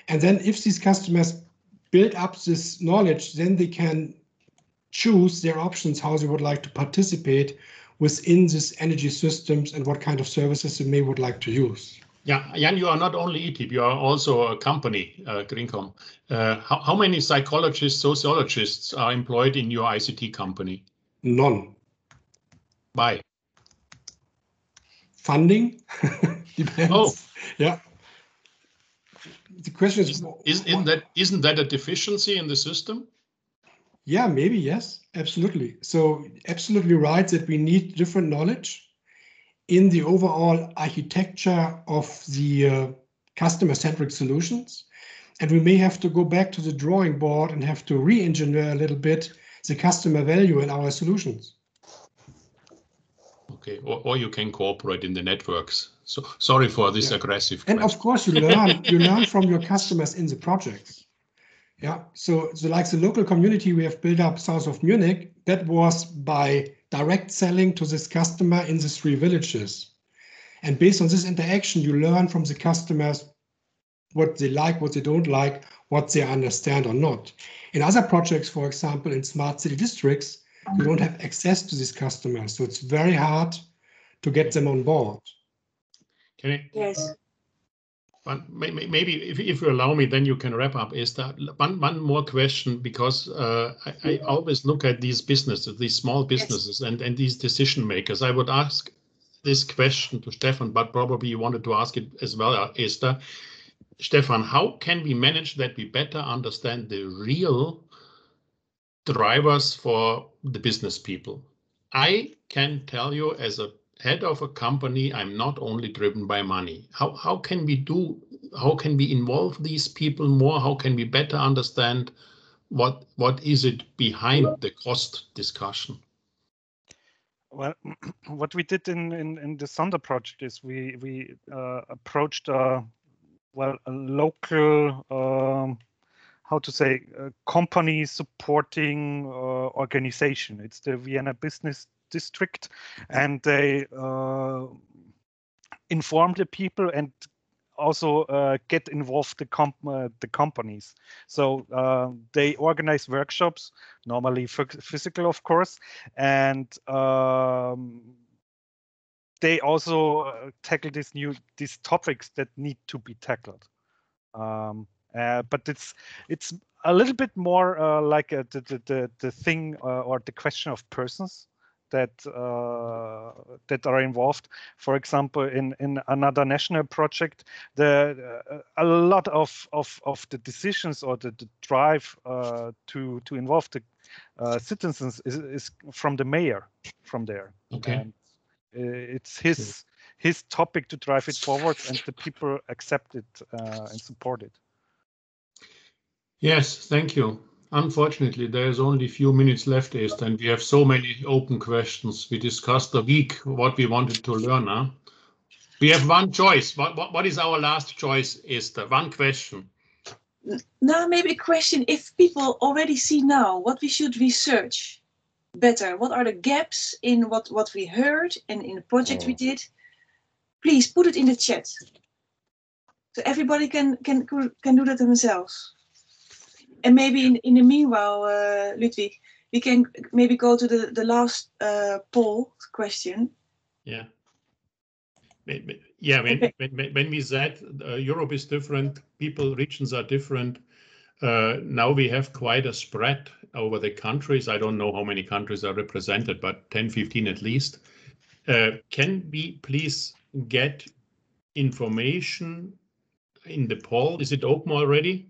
And then if these customers build up this knowledge, then they can choose their options, how they would like to participate within these energy systems and what kind of services they may would like to use. Yeah, Jan, you are not only ETIP, you are also a company, uh, Greencom. Uh, how, how many psychologists, sociologists are employed in your ICT company? None. Why? Funding depends. Oh, yeah. The question is, isn't, isn't that isn't that a deficiency in the system? Yeah, maybe yes, absolutely. So absolutely right that we need different knowledge in the overall architecture of the uh, customer-centric solutions. And we may have to go back to the drawing board and have to re-engineer a little bit the customer value in our solutions. Okay, or, or you can cooperate in the networks. So sorry for this yeah. aggressive. And question. of course, you learn you learn from your customers in the projects. Yeah, so so like the local community we have built up south of Munich, that was by direct selling to this customer in the three villages. And based on this interaction, you learn from the customers what they like, what they don't like, what they understand or not. In other projects, for example, in smart city districts, you don't have access to these customers. So it's very hard to get them on board. Can I? Yes. One, maybe if, if you allow me, then you can wrap up. Is that one, one more question? Because uh, I, I, always look at these businesses, these small businesses yes. and, and these decision makers. I would ask this question to Stefan, but probably you wanted to ask it as well, Esther. Stefan, how can we manage that we better understand the real drivers for the business people. I can tell you as a head of a company, I'm not only driven by money. How, how can we do, how can we involve these people more? How can we better understand what, what is it behind the cost discussion? well, what we did in, in, in the Sonder project is we we uh, approached uh, well a local um, how to say company supporting uh, organization. It's the Vienna Business District, and they uh, inform the people and also uh, get involved the comp uh, the companies. So uh, they organize workshops, normally physical, of course, and um, they also uh, tackle these new these topics that need to be tackled. Um, uh, but it's it's a little bit more uh, like the, the the the thing or the question of persons that uh, that are involved. For example, in in another national project, the uh, a lot of of of the decisions or the, the drive uh, to to involve the uh, citizens is, is from the mayor from there. Okay. And it's his his topic to drive it forward, and the people accept it uh, and support it. Yes, thank you. Unfortunately, there's only a few minutes left, Esther, and we have so many open questions. We discussed a week what we wanted to learn. Huh? We have one choice. What, what, what is our last choice, Esther? One question. Now, maybe a question if people already see now what we should research better. What are the gaps in what, what we heard and in the project we oh. did? Please put it in the chat. So everybody can can can do that themselves and maybe in, in the meanwhile, uh, Ludwig, we can maybe go to the, the last uh, poll question. Yeah. Yeah, when, when, when we said uh, Europe is different, people, regions are different. Uh, now we have quite a spread over the countries. I don't know how many countries are represented, but 10, 15 at least. Uh, can we please get information in the poll? Is it open already?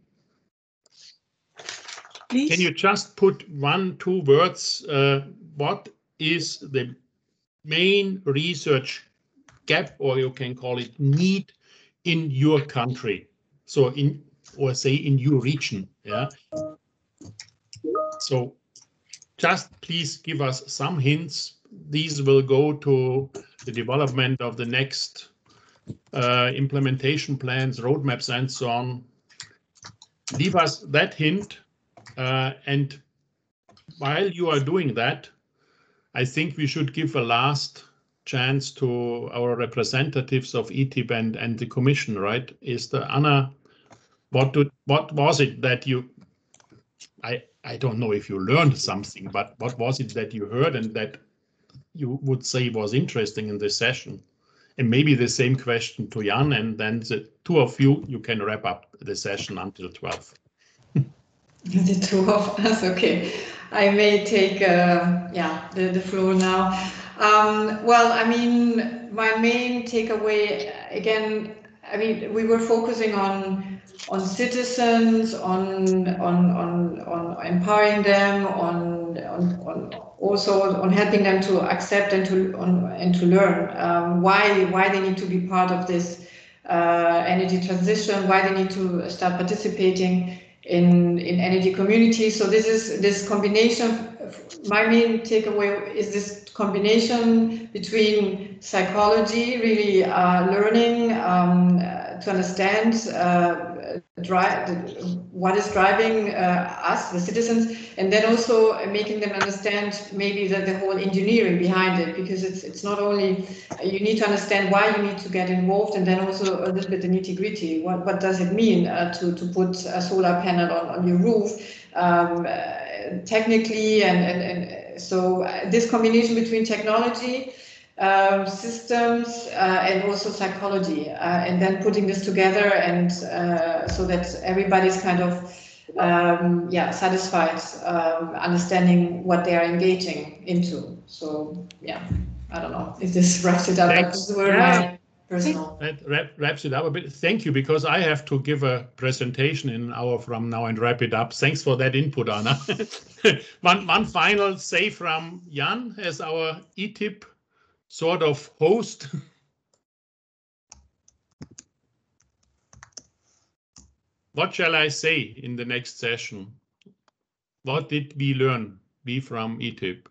Please? Can you just put one, two words? Uh, what is the main research gap, or you can call it need, in your country? So in, or say in your region, yeah? So just please give us some hints. These will go to the development of the next uh, implementation plans, roadmaps, and so on. Leave us that hint uh, and while you are doing that, I think we should give a last chance to our representatives of ETIP and, and the Commission, right? Is the Ana, what did, what was it that you, I, I don't know if you learned something, but what was it that you heard and that you would say was interesting in this session? And maybe the same question to Jan, and then the two of you, you can wrap up the session until 12. The two of us, okay. I may take uh, yeah the, the floor now. Um, well, I mean, my main takeaway again. I mean, we were focusing on on citizens, on on on on empowering them, on on, on also on helping them to accept and to on, and to learn um, why why they need to be part of this uh, energy transition, why they need to start participating in in energy communities. So this is this combination. My main takeaway is this combination between psychology, really uh, learning um, uh, to understand uh, drive what is driving uh, us, the citizens, and then also making them understand maybe the, the whole engineering behind it, because it's it's not only you need to understand why you need to get involved, and then also a little bit the nitty gritty. What what does it mean uh, to to put a solar panel on, on your roof? Um, uh, technically and, and, and so uh, this combination between technology um, systems uh, and also psychology, uh, and then putting this together and uh, so that everybody's kind of um, yeah satisfied, um, understanding what they are engaging into. So yeah, I don't know if this wraps it up. Thanks. But personal. That wraps it up a bit. Thank you, because I have to give a presentation in an hour from now and wrap it up. Thanks for that input, Ana. one, one final say from Jan as our ETIP sort of host. what shall I say in the next session? What did we learn, we from ETIP?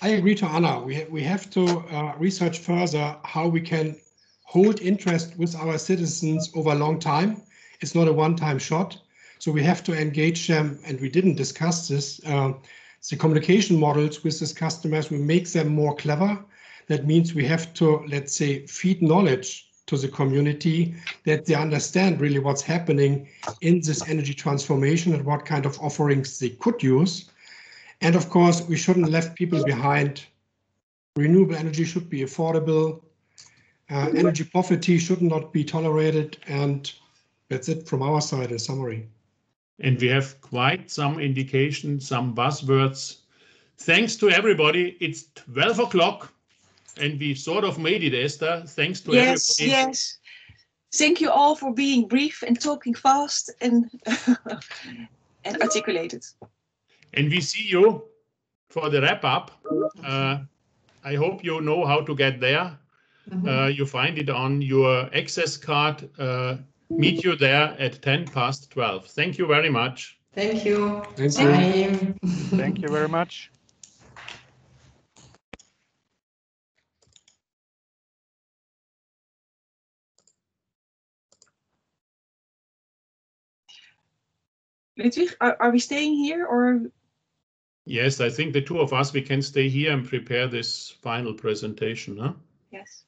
I agree to Ana. We, we have to uh, research further how we can hold interest with our citizens over a long time. It's not a one-time shot. So we have to engage them, and we didn't discuss this. Uh, the communication models with these customers, we make them more clever. That means we have to, let's say, feed knowledge to the community that they understand really what's happening in this energy transformation and what kind of offerings they could use. And of course, we shouldn't left people behind. Renewable energy should be affordable. Uh, energy poverty should not be tolerated. And that's it from our side in summary. And we have quite some indication, some buzzwords. Thanks to everybody. It's 12 o'clock and we sort of made it, Esther. Thanks to Yes, everybody. yes. yes. Thank you all for being brief and talking fast and and articulated. And we see you for the wrap up. Uh, I hope you know how to get there. Uh, you find it on your access card. Uh, meet you there at 10 past 12. Thank you very much. Thank you. Thank you. Bye. Thank you very much. Ludwig, are, are we staying here or Yes, I think the two of us, we can stay here and prepare this final presentation. Huh? yes?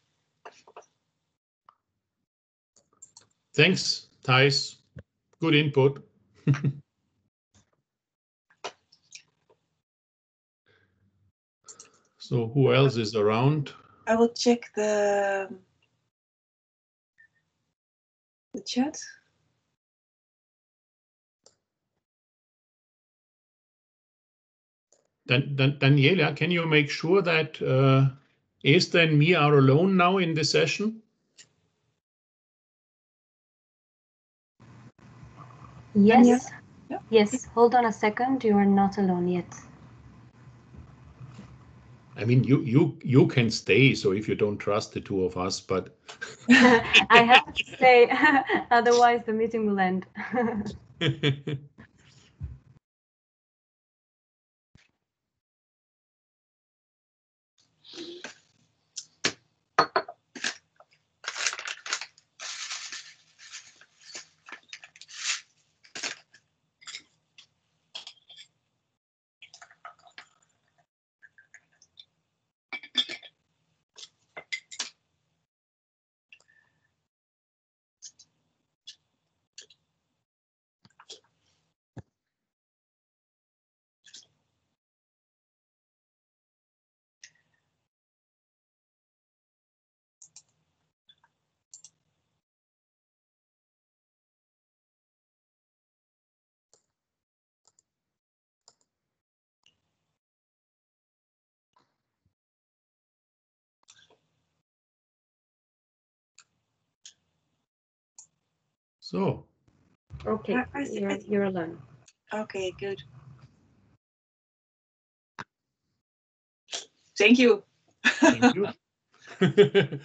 Thanks, Thijs. Good input. so who else is around? I will check the the chat. Dan, Dan, Daniela, can you make sure that uh, Esther and me are alone now in this session? Yes. Yeah. Yes. Hold on a second. You are not alone yet. I mean, you you you can stay. So if you don't trust the two of us, but I have to say, otherwise the meeting will end. so Okay, I- I thi- I you're, thi- you're alone. Okay, good. Thank you. thank you.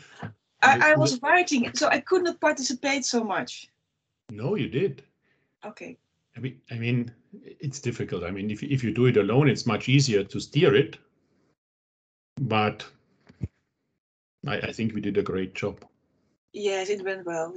I, I was writing, so I could not participate so much. no, you did. Okay. I mean, I mean, it's difficult. I mean, if if you do it alone, it's much easier to steer it. But I, I think we did a great job. Yes, it went well.